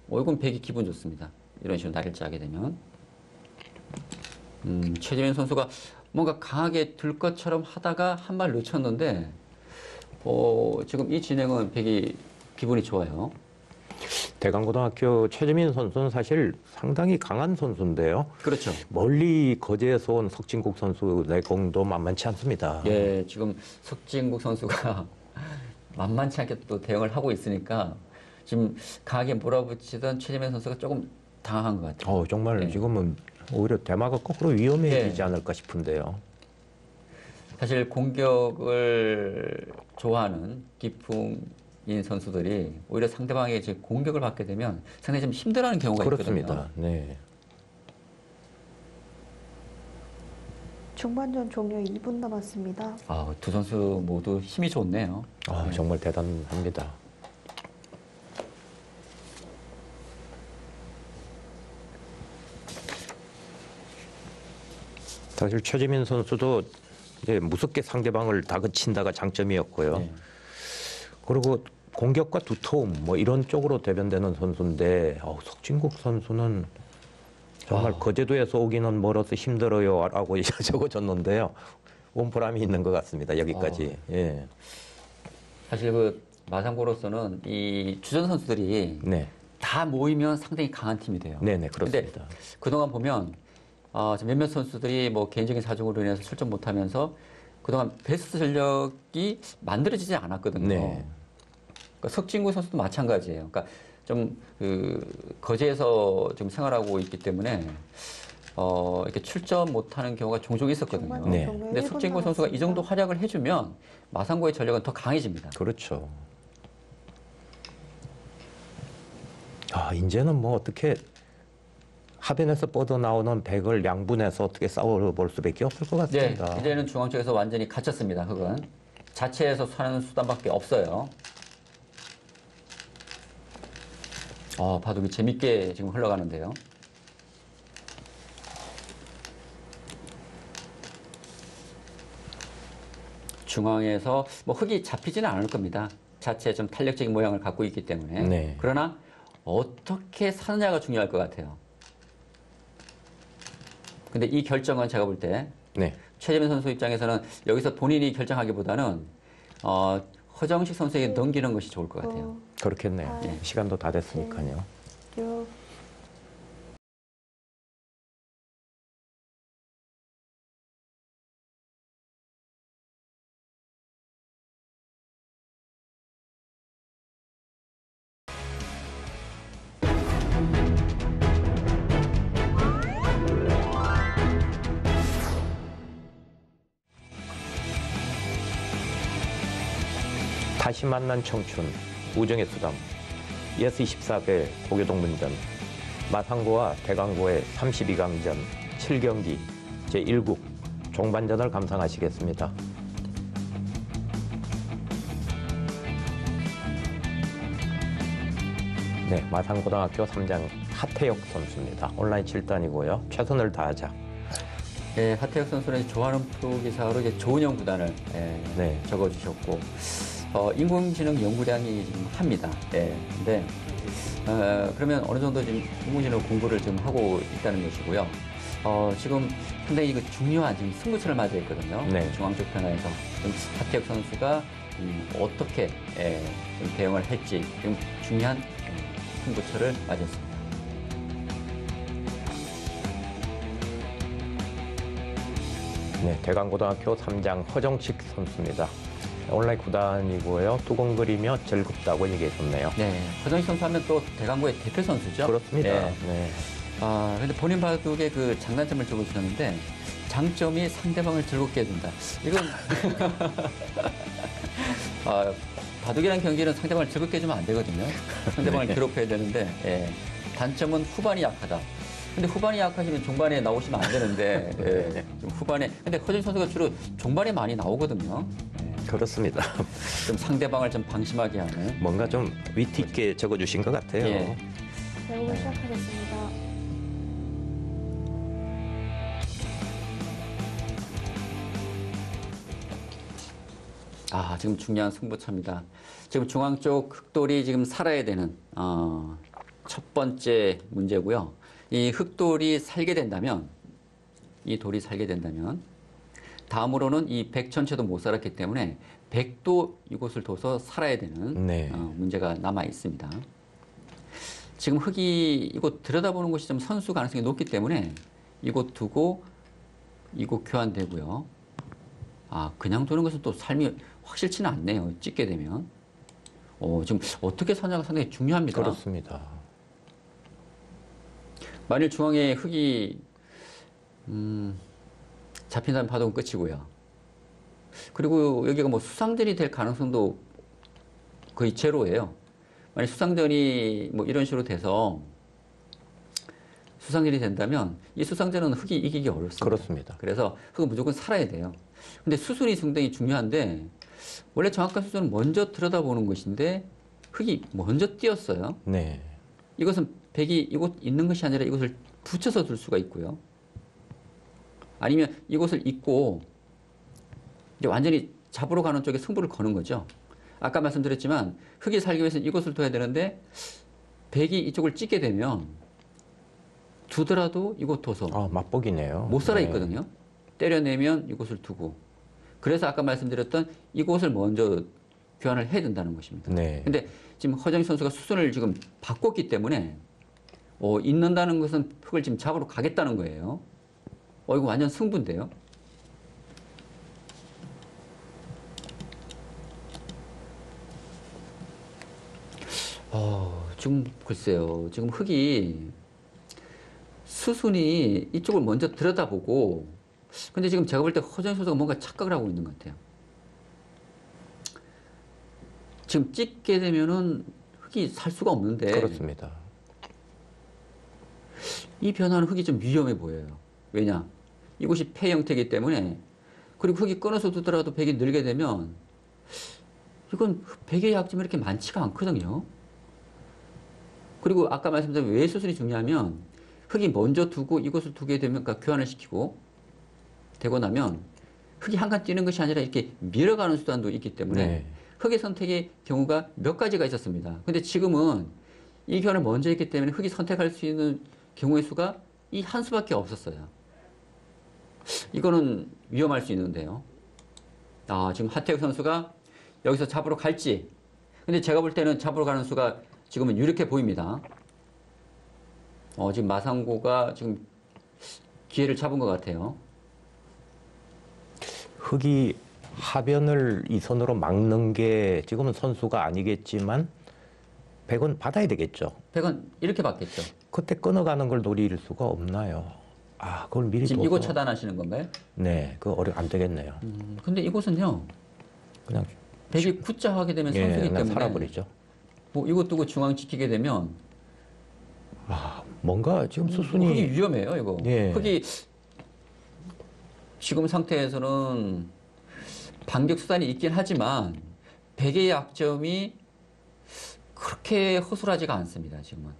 S2: 어, 이건 백이 기분 좋습니다. 이런 식으로 날일지 하게 되면. 음, 최재민 선수가 뭔가 강하게 들 것처럼 하다가 한 발 놓쳤는데, 어, 지금 이 진행은 백이 기분이 좋아요.
S1: 대강고등학교 최재민 선수는 사실 상당히 강한 선수인데요.
S2: 그렇죠.
S1: 멀리 거제에서 온 석진국 선수 내공도 만만치 않습니다.
S2: 예, 지금 석진국 선수가 만만치 않게 또 대응을 하고 있으니까 지금 강하게 몰아붙이던 최재민 선수가 조금 당황한 것 같아요.
S1: 어, 정말
S2: 네.
S1: 지금은 오히려 대마가 거꾸로 위험해지지
S2: 네.
S1: 않을까 싶은데요.
S2: 사실 공격을 좋아하는 기풍 인 선수들이 오히려 상대방의 이제 공격을 받게 되면 상당히 좀 힘들어하는 경우가
S1: 그렇습니다.
S2: 있거든요.
S1: 네.
S3: 중반전 종료 2분 남았습니다.
S2: 아, 두 선수 모두 힘이 좋네요.
S1: 아, 정말 대단합니다. 사실 최지민 선수도 이제 무섭게 상대방을 다그친다가 장점이었고요.
S2: 네.
S1: 그리고 공격과 두터움 뭐 이런 쪽으로 대변되는 선수인데 어, 석진국 선수는 정말
S2: 아.
S1: 거제도에서 오기는 멀어서 힘들어요 라고 적어줬는데요. 원보람이 있는 것 같습니다. 여기까지.
S2: 아.
S1: 예.
S2: 사실 그 마상고로서는 이 주전 선수들이
S1: 네.
S2: 다 모이면 상당히 강한 팀이 돼요.
S1: 네네 그렇습니다.
S2: 그동안 보면 어, 몇몇 선수들이 뭐 개인적인 사정으로 인해서 출전 못하면서 그동안 베스트 전력이 만들어지지 않았거든요.
S1: 네.
S2: 그러니까 석진구 선수도 마찬가지예요. 그러니까 좀 그 거제에서 지금 생활하고 있기 때문에 어, 이렇게 출전 못하는 경우가 종종 있었거든요.
S3: 중반전
S1: 네.
S3: 종료
S2: 근데
S3: 1분
S2: 석진구 선수가 이. 정도 활약을 해주면 마상고의 전력은 더 강해집니다.
S1: 그렇죠. 아 이제는 뭐 어떻게 하변에서 뻗어 나오는 백을 양분해서 어떻게 싸워볼 수밖에 없을 것
S2: 네,
S1: 같습니다.
S2: 이제는 중앙 쪽에서 완전히 갇혔습니다. 흙은 자체에서 사는 수단밖에 없어요. 아, 바둑이 재밌게 지금 흘러가는데요. 중앙에서 뭐 흙이 잡히지는 않을 겁니다. 자체 좀 탄력적인 모양을 갖고 있기 때문에.
S1: 네.
S2: 그러나 어떻게 사느냐가 중요할 것 같아요. 근데 이 결정은 제가 볼때
S1: 네.
S2: 최재민 선수 입장에서는 여기서 본인이 결정하기보다는 어, 허정식 선수에게 넘기는 것이 좋을 것 같아요.
S1: 그렇겠네요.
S3: 네.
S1: 시간도 다 됐으니까요.
S3: 6,
S1: 다시 만난 청춘, 우정의 수담, YES24배 고교동문전, 마산고와 대광고의 32강전 7경기 제1국 종반전을 감상하시겠습니다. 네, 마산고등학교 3장 하태혁 선수입니다. 온라인 7단이고요. 최선을 다하자.
S2: 네, 하태혁 선수는 좋아하는 프로 기사로 이제 조훈현 구단을 예,
S1: 네.
S2: 적어주셨고 어, 인공지능 연구량이 지금 합니다. 예, 근데 어, 그러면 어느 정도 지금 인공지능 공부를 좀 하고 있다는 것이고요. 어, 지금 상당히 그 중요한 지금 승부처를 맞이했거든요
S1: 네.
S2: 중앙쪽 편에서 좀 하태혁 선수가 음, 어떻게 예, 좀 대응을 할지 지금 중요한 음, 승부처를 맞이했습니다.
S1: 네, 대강고등학교 3장 허정식 선수입니다. 온라인 구단이고요. 두공 그리며 즐겁다고 얘기해줬네요.
S2: 네, 허정희 선수 하면 또 대강고의 대표 선수죠.
S1: 그렇습니다.
S2: 네.
S1: 네.
S2: 아, 근데 본인 바둑의 그 장단점을 적어주셨는데 장점이 상대방을 즐겁게 해준다. 이건 아, 바둑이라는 경기는 상대방을 즐겁게 해주면 안 되거든요. 상대방을
S1: 네.
S2: 괴롭혀야 되는데 예. 단점은 후반이 약하다. 근데 후반이 약하시면 종반에 나오시면 안 되는데 예.
S1: 네.
S2: 좀 후반에 근데 허준 선수가 주로 종반에 많이 나오거든요. 예.
S1: 그렇습니다.
S2: 좀 상대방을 좀 방심하게 하는.
S1: 뭔가 좀 위트 있게 적어주신 것 같아요.
S2: 예.
S3: 대국을 시작하겠습니다.
S2: 아, 지금 중요한 승부처입니다. 지금 중앙 쪽 흑돌이 지금 살아야 되는 어, 첫 번째 문제고요. 이 흑돌이 살게 된다면, 이 돌이 살게 된다면, 다음으로는 이 백 전체도 못 살았기 때문에 백도 이곳을 둬서 살아야 되는
S1: 네.
S2: 어, 문제가 남아 있습니다. 지금 흑이 이곳 들여다보는 곳이 좀 선수 가능성이 높기 때문에 이곳 두고 이곳 교환되고요. 아, 그냥 두는 것은 또 삶이 확실치는 않네요. 찍게 되면. 어, 지금 어떻게 사냐가 상당히 중요합니다.
S1: 그렇습니다.
S2: 만일 중앙에 흙이 음, 잡힌다면 파동은 끝이고요. 그리고 여기가 뭐 수상전이 될 가능성도 거의 제로예요. 만약 수상전이 뭐 이런 식으로 돼서 수상전이 된다면 이 수상전은 흑이 이기기 어렵습니다.
S1: 그렇습니다.
S2: 그래서 흑은 무조건 살아야 돼요. 근데 수순이 상당히 중요한데 원래 정확한 수순은 먼저 들여다보는 것인데 흑이 먼저 뛰었어요.
S1: 네.
S2: 이것은 백이 이곳 있는 것이 아니라 이것을 붙여서 둘 수가 있고요. 아니면 이곳을 잇고 이제 완전히 잡으러 가는 쪽에 승부를 거는 거죠. 아까 말씀드렸지만 흑이 살기 위해서는 이곳을 둬야 되는데 백이 이쪽을 찍게 되면 두더라도 이곳 둬서
S1: 아, 맛보기네요.
S2: 못 살아
S1: 네.
S2: 있거든요. 때려내면 이곳을 두고. 그래서 아까 말씀드렸던 이곳을 먼저 교환을 해야 된다는 것입니다.
S1: 네.
S2: 근데 지금 허정희 선수가 수순을 지금 바꿨기 때문에 어, 있는다는 것은 흑을 지금 잡으러 가겠다는 거예요. 어, 이거 완전 승부인데요. 어, 지금 글쎄요. 지금 흑이 수순이 이쪽을 먼저 들여다보고 근데 지금 제가 볼 때 허정희 선수가 뭔가 착각을 하고 있는 것 같아요. 지금 찍게 되면은 흑이 살 수가 없는데
S1: 그렇습니다.
S2: 이 변화는 흑이 좀 위험해 보여요. 왜냐? 이곳이 폐 형태이기 때문에 그리고 흑이 끊어서 두더라도 백이 늘게 되면 이건 백의 약점이 이렇게 많지가 않거든요. 그리고 아까 말씀드린 왜 수순이 중요하면 흑이 먼저 두고 이곳을 두게 되면 그러니까 교환을 시키고 되고 나면 흑이 한칸 뛰는 것이 아니라 이렇게 밀어가는 수단도 있기 때문에
S1: 네.
S2: 흑의 선택의 경우가 몇 가지가 있었습니다. 근데 지금은 이 교환을 먼저 했기 때문에 흑이 선택할 수 있는 경우의 수가 이 한 수밖에 없었어요. 이거는 위험할 수 있는데요. 아, 지금 하태욱 선수가 여기서 잡으러 갈지. 근데 제가 볼 때는 잡으러 가는 수가 지금은 유력해 보입니다. 어, 지금 마상고가 지금 기회를 잡은 것 같아요.
S1: 흑이 하변을 이 손으로 막는 게 지금은 선수가 아니겠지만 백은 받아야 되겠죠.
S2: 백은 이렇게 받겠죠.
S1: 그때 끊어가는 걸 노릴 수가 없나요? 아, 그걸 미리
S2: 지금 이거 차단하시는 건가요?
S1: 네, 그 어려 안 되겠네요.
S2: 음, 근데 이곳은요.
S1: 그냥
S2: 백이 굳자 하게 되면
S1: 예,
S2: 선수기 때문에
S1: 살아버리죠.
S2: 뭐 이것 두고 중앙 지키게 되면
S1: 아, 뭔가 지금 수순이
S2: 위험해요 이거
S1: 예.
S2: 흑이 지금 상태에서는 반격 수단이 있긴 하지만 백의 약점이 그렇게 허술하지가 않습니다 지금은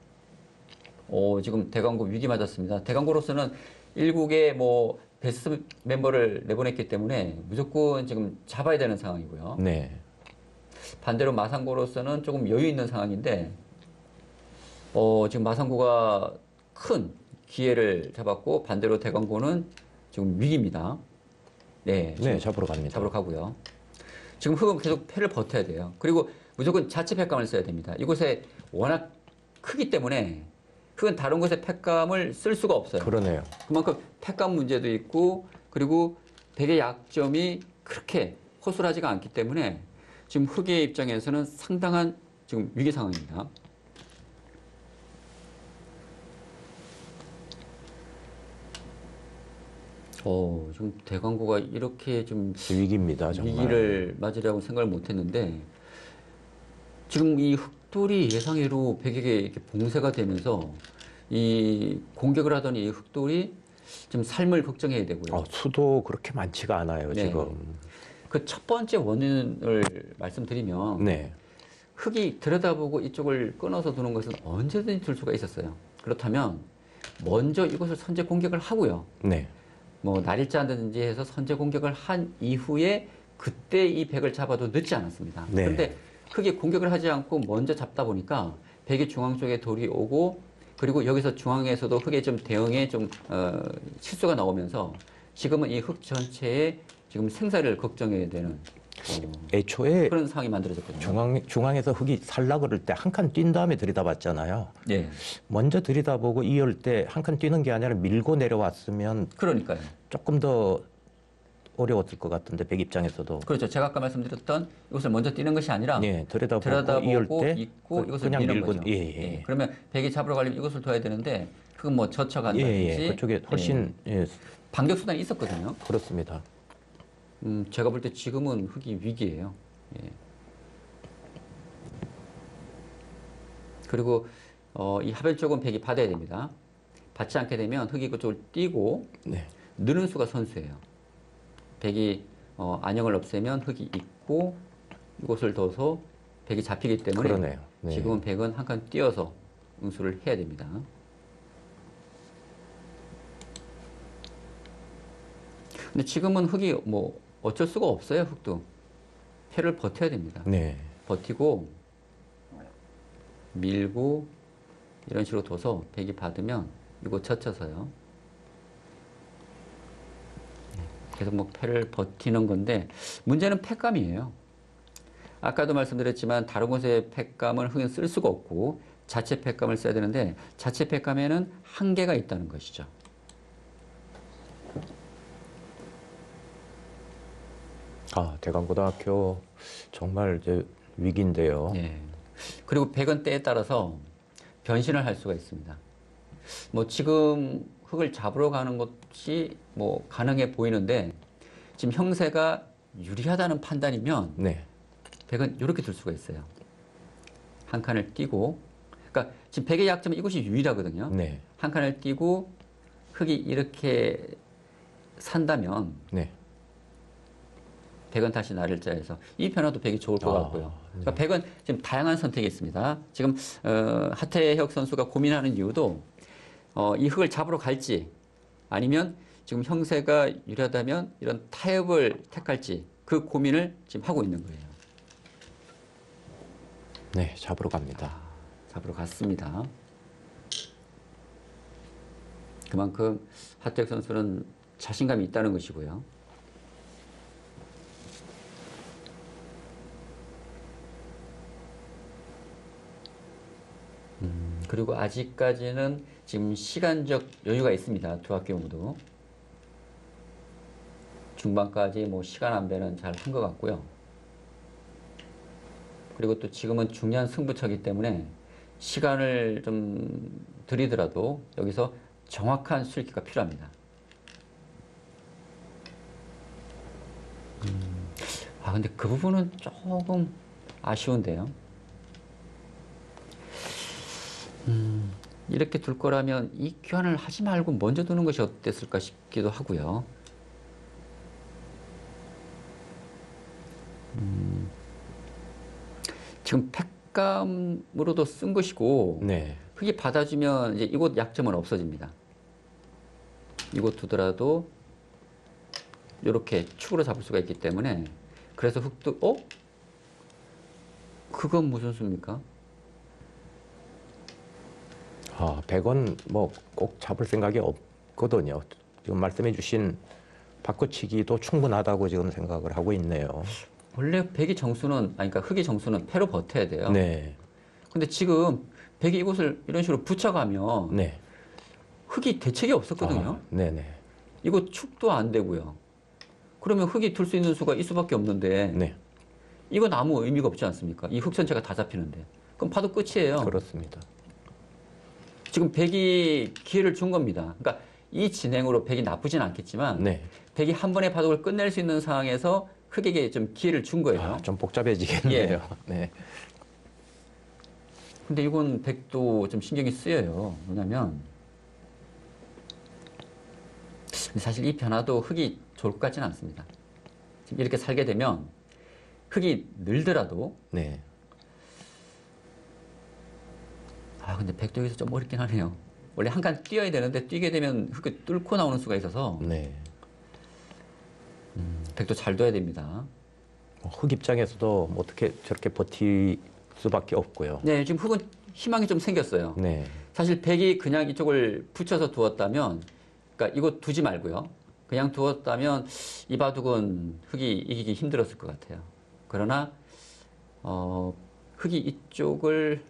S2: 오 지금 대광고 위기 맞았습니다 대광고로서는 일국의 뭐 베스트 멤버를 내보냈기 때문에 무조건 지금 잡아야 되는 상황이고요
S1: 네.
S2: 반대로 마상고로서는 조금 여유 있는 상황인데 어, 지금 마상고가 큰 기회를 잡았고 반대로 대광고는 지금 위기입니다. 네,
S1: 네, 잡으러 갑니다.
S2: 잡으러 가고요. 지금 흑은 계속 패를 버텨야 돼요. 그리고 무조건 자체 팩감을 써야 됩니다. 이곳에 워낙 크기 때문에 흑은 다른 곳에 팩감을 쓸 수가 없어요.
S1: 그러네요.
S2: 그만큼 팩감 문제도 있고 그리고 백의 약점이 그렇게 허술하지가 않기 때문에 지금 흑의 입장에서는 상당한 지금 위기 상황입니다. 어, 지금 대광고가 이렇게 좀
S1: 위기입니다, 정말.
S2: 위기를 맞으려고 생각을 못했는데 지금 이 흑 돌이 예상외로 백에게 이렇게 봉쇄가 되면서 이 공격을 하던 이 흑돌이 지금 삶을 걱정해야 되고요.
S1: 아, 수도 그렇게 많지가 않아요,
S2: 네.
S1: 지금.
S2: 그 첫 번째 원인을 말씀드리면
S1: 네.
S2: 흑이 들여다보고 이쪽을 끊어서 두는 것은 언제든지 둘 수가 있었어요. 그렇다면 먼저 이것을 선제 공격을 하고요.
S1: 네.
S2: 뭐 날일자든지 해서 선제 공격을 한 이후에 그때 이 백을 잡아도 늦지 않았습니다.
S1: 네.
S2: 그런데 흑이 공격을 하지 않고 먼저 잡다 보니까 백이 중앙 쪽에 돌이 오고 그리고 여기서 중앙에서도 흑의 좀 대응에 좀 어, 실수가 나오면서 지금은 이흑 전체에 지금 생사를 걱정해야 되는 어,
S1: 애초에
S2: 그런 상황이 만들어졌거든요.
S1: 중앙, 중앙에서 흑이 살라 그럴 때 한 칸 뛴 다음에 들여다봤잖아요.
S2: 예,
S1: 먼저 들여다보고 이을 때 한 칸 뛰는 게 아니라 밀고 내려왔으면
S2: 그러니까요.
S1: 조금 더 어려웠을 것 같은데 백 입장에서도
S2: 그렇죠. 제가 아까 말씀드렸던 이것을 먼저 뛰는 것이 아니라
S1: 예, 들여다보고
S2: 들여다보고
S1: 때
S2: 있고
S1: 그-
S2: 이것을
S1: 그냥 밀고
S2: 거죠.
S1: 예, 예.
S2: 그러면 백이 잡으러 가려면 이것을 둬야 되는데 그건 뭐
S1: 예,
S2: 젖혀간다든지
S1: 예. 그쪽에 훨씬 예,
S2: 반격 수단이 있었거든요.
S1: 그렇습니다.
S2: 음, 제가 볼 때 지금은 흙이 위기예요. 예. 그리고 어, 이 하변 쪽은 백이 받아야 됩니다. 받지 않게 되면 흙이 그쪽을 띄고
S1: 네.
S2: 느는 수가 선수예요. 백이 어, 안형을 없애면 흙이 있고 이곳을 둬서 백이 잡히기 때문에.
S1: 네.
S2: 지금은 백은 한 칸 띄어서 응수를 해야 됩니다. 근데 지금은 흙이 뭐 어쩔 수가 없어요. 흙도 패를 버텨야 됩니다.
S1: 네.
S2: 버티고 밀고 이런 식으로 둬서 백이 받으면 이거 젖혀서요. 계속 뭐 패를 버티는 건데 문제는 패감이에요. 아까도 말씀드렸지만 다른 곳에 패감을 흙은 쓸 수가 없고 자체 패감을 써야 되는데 자체 패감에는 한계가 있다는 것이죠.
S1: 아, 대강고등학교 정말 이제 위기인데요.
S2: 예. 그리고 백은 때에 따라서 변신을 할 수가 있습니다. 뭐 지금 흙을 잡으러 가는 것 이 뭐 가능해 보이는데 지금 형세가 유리하다는 판단이면
S1: 네.
S2: 백은 이렇게 둘 수가 있어요. 한 칸을 띄고 그러니까 지금 백의 약점은 이것이 유일하거든요.
S1: 네.
S2: 한 칸을 띄고 흙이 이렇게 산다면
S1: 네.
S2: 백은 다시 나를 자해서 이 변화도 백이 좋을 것
S1: 아,
S2: 같고요. 그러니까 백은 지금 다양한 선택이 있습니다. 지금 어, 하태혁 선수가 고민하는 이유도 어, 이 흙을 잡으러 갈지 아니면 지금 형세가 유리하다면 이런 타협을 택할지 그 고민을 지금 하고 있는 거예요.
S1: 네, 잡으러 갑니다.
S2: 잡으러 갔습니다. 그만큼 하태혁 선수는 자신감이 있다는 것이고요. 음, 그리고 아직까지는 지금 시간적 여유가 있습니다. 두 학교 모두. 중반까지 뭐 시간 안배는 잘 한 것 같고요. 그리고 또 지금은 중요한 승부처기 때문에 시간을 좀 들이더라도 여기서 정확한 수익기가 필요합니다. 음, 아, 근데 그 부분은 조금 아쉬운데요. 음, 이렇게 둘 거라면 이 교환을 하지 말고 먼저 두는 것이 어땠을까 싶기도 하고요. 음, 지금 팩감으로도 쓴 것이고
S1: 네.
S2: 흙이 받아주면 이제 이곳 약점은 없어집니다. 이곳 두더라도 이렇게 축으로 잡을 수가 있기 때문에 그래서 흙도 어? 그건 무슨 수입니까?
S1: 아, 100원 뭐 꼭 잡을 생각이 없거든요. 지금 말씀해 주신 바꿔치기도 충분하다고 지금 생각을 하고 있네요.
S2: 원래 백의 정수는 아니 그러니까 흙의 정수는 패로 버텨야 돼요.
S1: 네.
S2: 근데 지금 백이 이곳을 이런 식으로 붙여가면
S1: 네.
S2: 흙이 대책이 없었거든요.
S1: 아, 네, 네.
S2: 이거 축도 안 되고요. 그러면 흙이 둘 수 있는 수가 이 수밖에 없는데
S1: 네.
S2: 이건 아무 의미가 없지 않습니까? 이흙 전체가 다 잡히는데. 그럼 파도 끝이에요.
S1: 그렇습니다.
S2: 지금 백이 기회를 준 겁니다. 그러니까 이 진행으로 백이 나쁘진 않겠지만
S1: 네.
S2: 백이 한 번의 파독을 끝낼 수 있는 상황에서 흙에게 좀 기회를 준 거예요.
S1: 아, 좀 복잡해지겠네요. 네.
S2: 근데 이건 백도 좀 신경이 쓰여요. 근데 사실 이 변화도 흙이 좋을 것 같지는 않습니다. 이렇게 살게 되면 흙이 늘더라도
S1: 네.
S2: 아 근데 백도 여기서 좀 어렵긴 하네요. 원래 한 칸 뛰어야 되는데 뛰게 되면 흙이 뚫고 나오는 수가 있어서
S1: 네.
S2: 백도 잘 둬야 됩니다.
S1: 뭐흙 입장에서도 뭐 어떻게 저렇게 버틸 수밖에 없고요.
S2: 네, 지금 흙은 희망이 좀 생겼어요.
S1: 네.
S2: 사실 백이 그냥 이쪽을 붙여서 두었다면, 그러니까 이거 두지 말고요. 그냥 두었다면 이 바둑은 흙이 이기기 힘들었을 것 같아요. 그러나 어, 흙이 이쪽을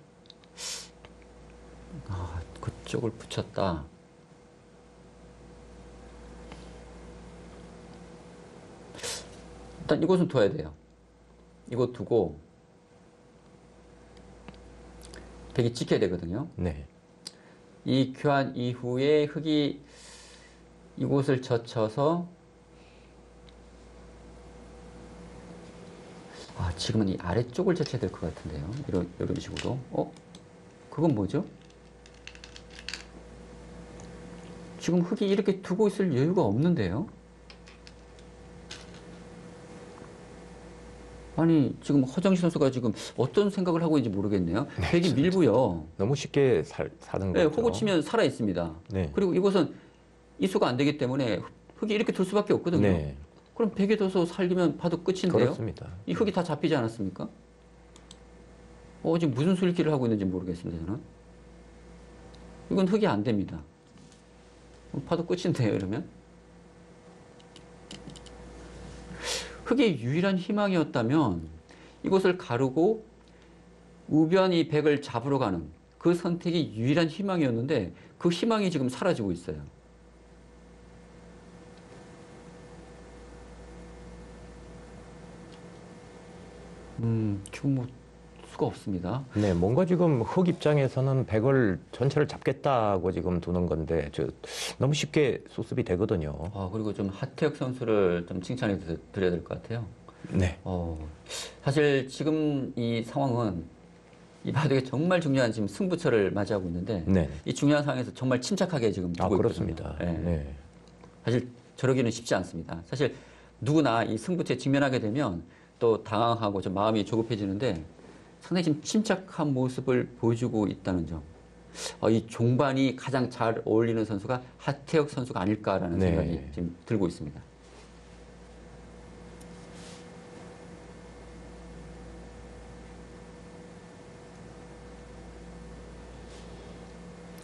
S2: 아, 그쪽을 붙였다. 일단 이곳은 둬야 돼요. 이곳 두고 백이 지켜야 되거든요.
S1: 네.
S2: 이 교환 이후에 흙이 이곳을 젖혀서 아 지금은 이 아래쪽을 젖혀야 될 것 같은데요. 이런 이런 식으로. 어? 그건 뭐죠? 지금 흙이 이렇게 두고 있을 여유가 없는데요. 아니 지금 허정시 선수가 지금 어떤 생각을 하고 있는지 모르겠네요. 백이 밀고요.
S1: 너무 쉽게 살, 사는
S2: 네,
S1: 거죠.
S2: 호구 치면 살아 있습니다.
S1: 네.
S2: 그리고 이곳은 이수가 안 되기 때문에 흙이 이렇게 둘 수밖에 없거든요.
S1: 네.
S2: 그럼 백에 둬서 살리면 봐도 끝인데요.
S1: 그렇습니다.
S2: 이 흙이 다 잡히지 않았습니까? 어, 지금 무슨 술기를 하고 있는지 모르겠습니다, 저는. 이건 흙이 안 됩니다. 봐도 끝인데요, 이러면. 흙의 유일한 희망이었다면 이곳을 가르고 우변 이 백을 잡으러 가는 그 선택이 유일한 희망이었는데 그 희망이 지금 사라지고 있어요. 음, 지금 뭐 수가 없습니다.
S1: 네, 뭔가 지금 흑 입장에서는 백을 전체를 잡겠다고 지금 두는 건데 저 너무 쉽게 수습이 되거든요.
S2: 아, 그리고 좀 하태혁 선수를 좀 칭찬해 드- 드려야 될 것 같아요.
S1: 네.
S2: 어, 사실 지금 이 상황은 이 바둑에 정말 중요한 지금 승부처를 맞이하고 있는데
S1: 네.
S2: 이 중요한 상황에서 정말 침착하게 지금
S1: 아,
S2: 두고
S1: 그렇습니다.
S2: 있거든요. 예.
S1: 네.
S2: 사실 저러기는 쉽지 않습니다. 사실 누구나 이 승부처에 직면하게 되면 또 당황하고 좀 마음이 조급해지는데 상당히 지금 침착한 모습을 보여주고 있다는 점. 어, 이 종반이 가장 잘 어울리는 선수가 하태혁 선수가 아닐까라는
S1: 네.
S2: 생각이 지금 들고 있습니다.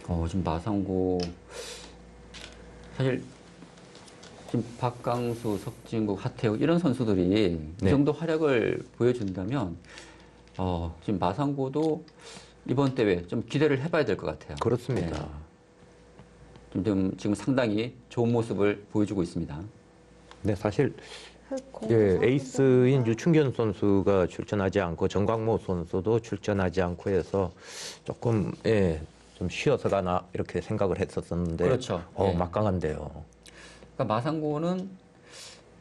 S2: 어, 지금 마상고 사실 지금 박강수, 석진국, 하태욱 이런 선수들이 이
S1: 네.
S2: 정도 활약을 보여준다면 어, 지금 마상고도 이번 대회 좀 기대를 해봐야 될 것 같아요.
S1: 그렇습니다.
S2: 네. 좀, 좀 지금 상당히 좋은 모습을 보여주고 있습니다.
S1: 네, 사실
S3: 흙 공개
S1: 예,
S3: 3분짜리입니다.
S1: 에이스인 유충견 선수가 출전하지 않고 정광모 선수도 출전하지 않고 해서 조금 예, 좀 쉬어서 가나 이렇게 생각을 했었었는데
S2: 그렇죠.
S1: 어,
S2: 예.
S1: 막강한데요.
S2: 그러니까 마상고는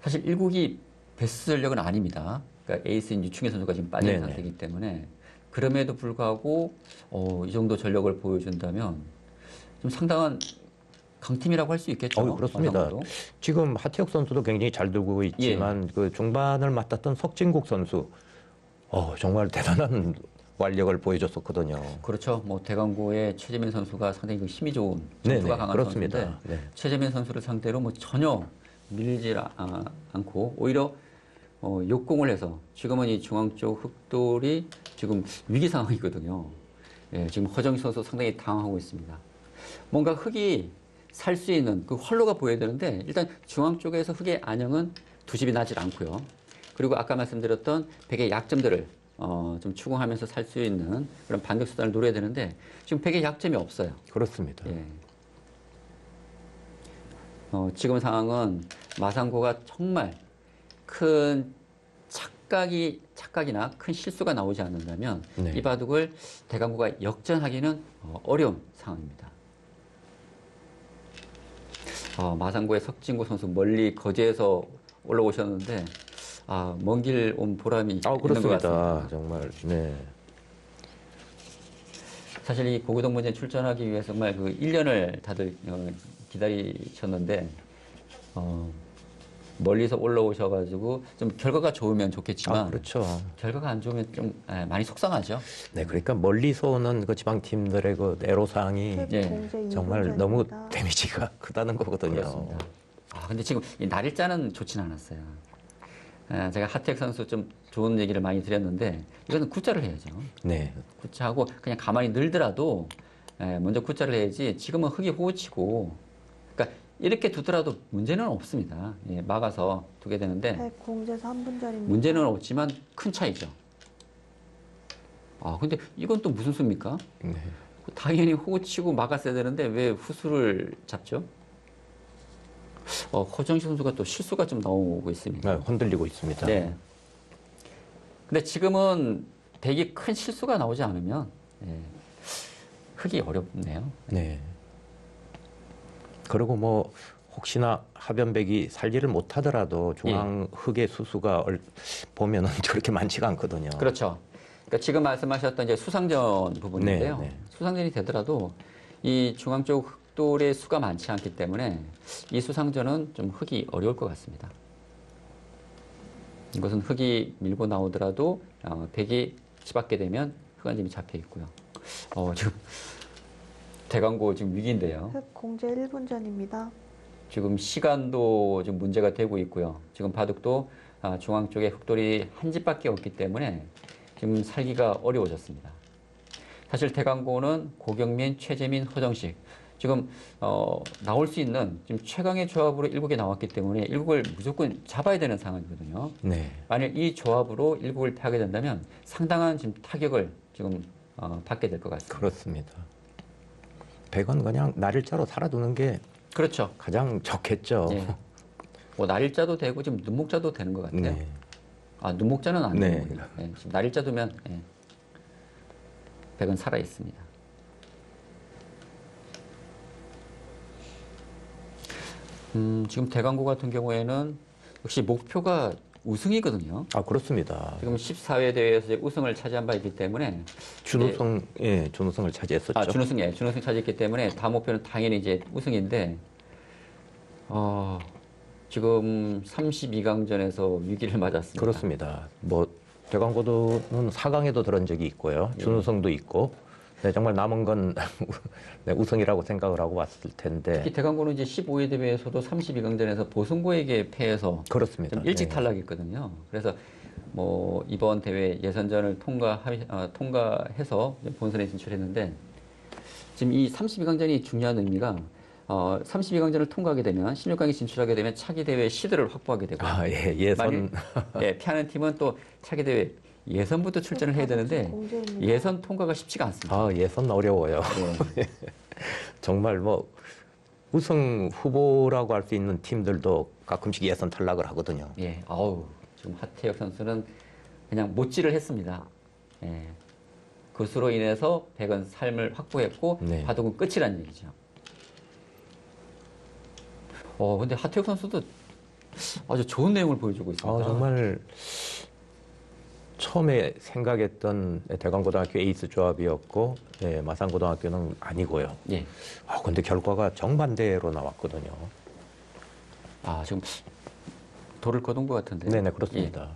S2: 사실 1국이 베스트 전력은 아닙니다. 그러니까 에이스인 유충현 선수가 지금 빠진
S1: 네네.
S2: 상태이기 때문에 그럼에도 불구하고 어, 이 정도 전력을 보여준다면 좀 상당한 강팀이라고 할 수 있겠죠.
S1: 어, 그렇습니다. 지금 하태혁 선수도 굉장히 잘 들고 있지만
S2: 예.
S1: 그 중반을 맡았던 석진국 선수 어, 정말 대단한 완력을 보여줬었거든요.
S2: 그렇죠. 뭐 대강고의 최재민 선수가 상당히 그 힘이 좋은 전투가 강한
S1: 그렇습니다.
S2: 선수인데
S1: 네.
S2: 최재민 선수를 상대로 뭐 전혀 밀리질 아- 아- 않고 오히려 어, 역공을 해서 지금은 이 중앙 쪽 흑돌이 지금 위기 상황이거든요. 예, 지금 허정희 선수 상당히 당황하고 있습니다. 뭔가 흑이 살 수 있는 그 활로가 보여야 되는데 일단 중앙 쪽에서 흑의 안형은 두집이 나질 않고요. 그리고 아까 말씀드렸던 백의 약점들을 어, 좀 추궁하면서 살 수 있는 그런 반격 수단을 노려야 되는데 지금 백의 약점이 없어요.
S1: 그렇습니다.
S2: 예. 어, 지금 상황은 마상고가 정말 큰 착각이 착각이나 큰 실수가 나오지 않는다면
S1: 네.
S2: 이 바둑을 대강구가 역전하기는 어, 어려운 상황입니다. 어, 마상고의 석진구 선수 멀리 거제에서 올라오셨는데 아, 먼 길 온 보람이
S1: 아. 그렇습니다. 정말 네.
S2: 사실 이 고교동 문제 출전하기 위해서 정말 그 1년을 다들 어, 기다리셨는데 어, 멀리서 올라오셔가지고 좀 결과가 좋으면 좋겠지만
S1: 아, 그렇죠.
S2: 결과가 안 좋으면 좀 예, 많이 속상하죠.
S1: 네, 그러니까 멀리서 오는 그 지방 팀들의 그 애로사항이
S3: 흙
S2: 예.
S1: 정말 너무
S3: 2분짜리입니다.
S1: 데미지가 크다는 거거든요.
S2: 그렇습니다. 아 근데 지금 이 날짜는 좋진 않았어요. 예, 제가 하택 선수 좀 좋은 얘기를 많이 드렸는데 이거는 구자를 해야죠.
S1: 네,
S2: 구자하고 그냥 가만히 늘더라도 예, 먼저 구자를 해야지 지금은 흙이 호치고 그러니까 이렇게 두더라도 문제는 없습니다. 예, 막아서 두게 되는데
S3: 흙 공개 3분짜리입니다.
S2: 문제는 없지만 큰 차이죠. 아 근데 이건 또 무슨 수입니까?
S1: 네.
S2: 당연히 호치고 막았어야 되는데 왜 후수를 잡죠? 어, 허정식 선수가 또 실수가 좀 나오고 있습니다.
S1: 네, 흔들리고 있습니다.
S2: 네. 근데 지금은 백이 큰 실수가 나오지 않으면 예, 흙이 어렵네요.
S1: 네. 그리고 뭐 혹시나 하변백이 살지를 못하더라도 중앙
S2: 예.
S1: 흙의 수수가 얼- 보면은 저렇게 많지가 않거든요.
S2: 그렇죠. 그러니까 지금 말씀하셨던 이제 수상전 부분인데요.
S1: 네, 네.
S2: 수상전이 되더라도 이 중앙 쪽 흙돌의 수가 많지 않기 때문에 이 수상전은 좀 흙이 어려울 것 같습니다. 이것은 흙이 밀고 나오더라도 어, 백이 치받게 되면 흙안짐이 잡혀 있고요. 어, 지금 대광고 지금 위기인데요.
S3: 흑 공제 1분 전입니다.
S2: 지금 시간도 좀 문제가 되고 있고요. 지금 바둑도 아, 중앙 쪽에 흑돌이 한 집밖에 없기 때문에 지금 살기가 어려워졌습니다. 사실 대강고는 고경민, 최재민, 허정식 지금 어, 나올 수 있는 지금 최강의 조합으로 일국에 나왔기 때문에 일국을 무조건 잡아야 되는 상황이거든요.
S1: 네.
S2: 만약 이 조합으로 일국을 패하게 된다면 상당한 지금 타격을 지금 어, 받게 될 것 같습니다.
S1: 그렇습니다. 백은 그냥 날일자로 살아두는 게
S2: 그렇죠.
S1: 가장 좋겠죠.
S2: 예. 뭐 날일자도 되고 지금 눈목자도 되는 것 같아요.
S1: 네.
S2: 아 눈목자는 안
S1: 네.
S2: 되는 거예요. 예, 지금 날일자 두면 예. 백은 살아 있습니다. 음, 지금 대강고 같은 경우에는 역시 목표가 우승이거든요.
S1: 아 그렇습니다.
S2: 지금 14회 대회에서 우승을 차지한 바 있기 때문에
S1: 준우승 예, 준우승을 차지했었죠.
S2: 아 준우승 예, 준우승 차지했기 때문에 다음 목표는 당연히 이제 우승인데 어, 지금 32강전에서 위기를 맞았습니다.
S1: 그렇습니다. 뭐 대광고도는 4강에도 들은 적이 있고요. 준우승도 있고. 네, 정말 남은 건 네, 우승이라고 생각을 하고 왔을 텐데
S2: 특히 대강고는 이제 15회 대회에서도 32강전에서 보승고에게 패해서
S1: 그렇습니다.
S2: 좀 일찍
S1: 네.
S2: 탈락했거든요. 그래서 뭐 이번 대회 예선전을 통과 어, 통과해서 본선에 진출했는데 지금 이 32강전이 중요한 의미가 어, 32강전을 통과하게 되면 16강에 진출하게 되면 차기 대회 시드를 확보하게 되고
S1: 아, 예, 예선
S2: 만일, 예, 피하는 팀은 또 차기 대회 예선부터 출전을 해야 되는데
S3: 공제입니다.
S2: 예선 통과가 쉽지가 않습니다.
S1: 아, 예선 어려워요.
S2: 예.
S1: 정말 뭐 우승 후보라고 할 수 있는 팀들도 가끔씩 예선 탈락을 하거든요.
S2: 예, 아우 지금 하태혁 선수는 그냥 못질을 했습니다. 예, 그수로 인해서 백은 삶을 확보했고
S1: 네.
S2: 바둑은 끝이란 얘기죠. 어, 근데 하태혁 선수도 아주 좋은 내용을 보여주고 있습니다.
S1: 아, 정말 처음에 생각했던 대광고등학교 에이스 조합이었고 예, 마산고등학교는 아니고요.
S2: 예,
S1: 아, 근데 결과가 정반대로 나왔거든요.
S2: 아 지금 돌을 거둔 것 같은데.
S1: 네네 그렇습니다.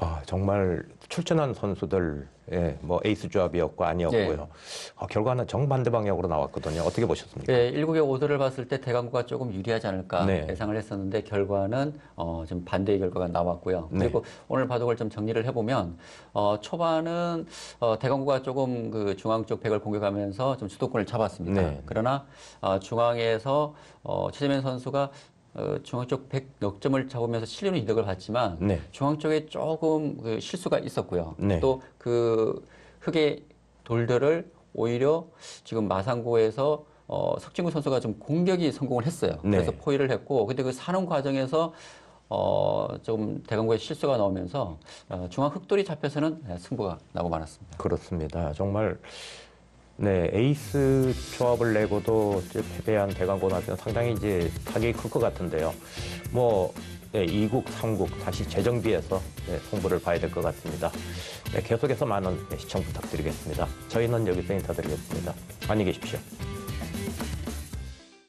S1: 아, 정말 출전한 선수들 예, 뭐 에이스 조합이었고 아니었고요.
S2: 네.
S1: 아, 결과는 정반대 방향으로 나왔거든요. 어떻게 보셨습니까?
S2: 예, 일국의 오더를 봤을 때 대강구가 조금 유리하지 않을까
S1: 네.
S2: 예상을 했었는데 결과는 어, 좀 반대의 결과가 나왔고요.
S1: 네.
S2: 그리고 오늘 바둑을 좀 정리를 해보면 어, 초반은 어, 대강구가 조금 그 중앙 쪽 백을 공격하면서 좀 주도권을 잡았습니다.
S1: 네.
S2: 그러나 어, 중앙에서 어, 최재민 선수가 어, 중앙 쪽백 역점을 잡으면서 실리는 이득을 봤지만
S1: 네.
S2: 중앙 쪽에 조금 그 실수가 있었고요.
S1: 네.
S2: 또그 흙의 돌들을 오히려 지금 마산고에서 어, 석진구 선수가 좀 공격이 성공을 했어요.
S1: 네.
S2: 그래서 포위를 했고, 근데 그 사는 과정에서 어, 좀 대강고에 실수가 나오면서 어, 중앙 흑돌이 잡혀서는 네, 승부가 나고 말았습니다.
S1: 그렇습니다. 정말 네 에이스 조합을 내고도 이제 패배한 대강고등학교는 상당히 이제 타격이 클 것 같은데요. 뭐 예, 2국, 3국 다시 재정비해서 예, 승부를 봐야 될 것 같습니다. 예, 계속해서 많은 예, 시청 부탁드리겠습니다. 저희는 여기서 인사드리겠습니다. 안녕히 계십시오.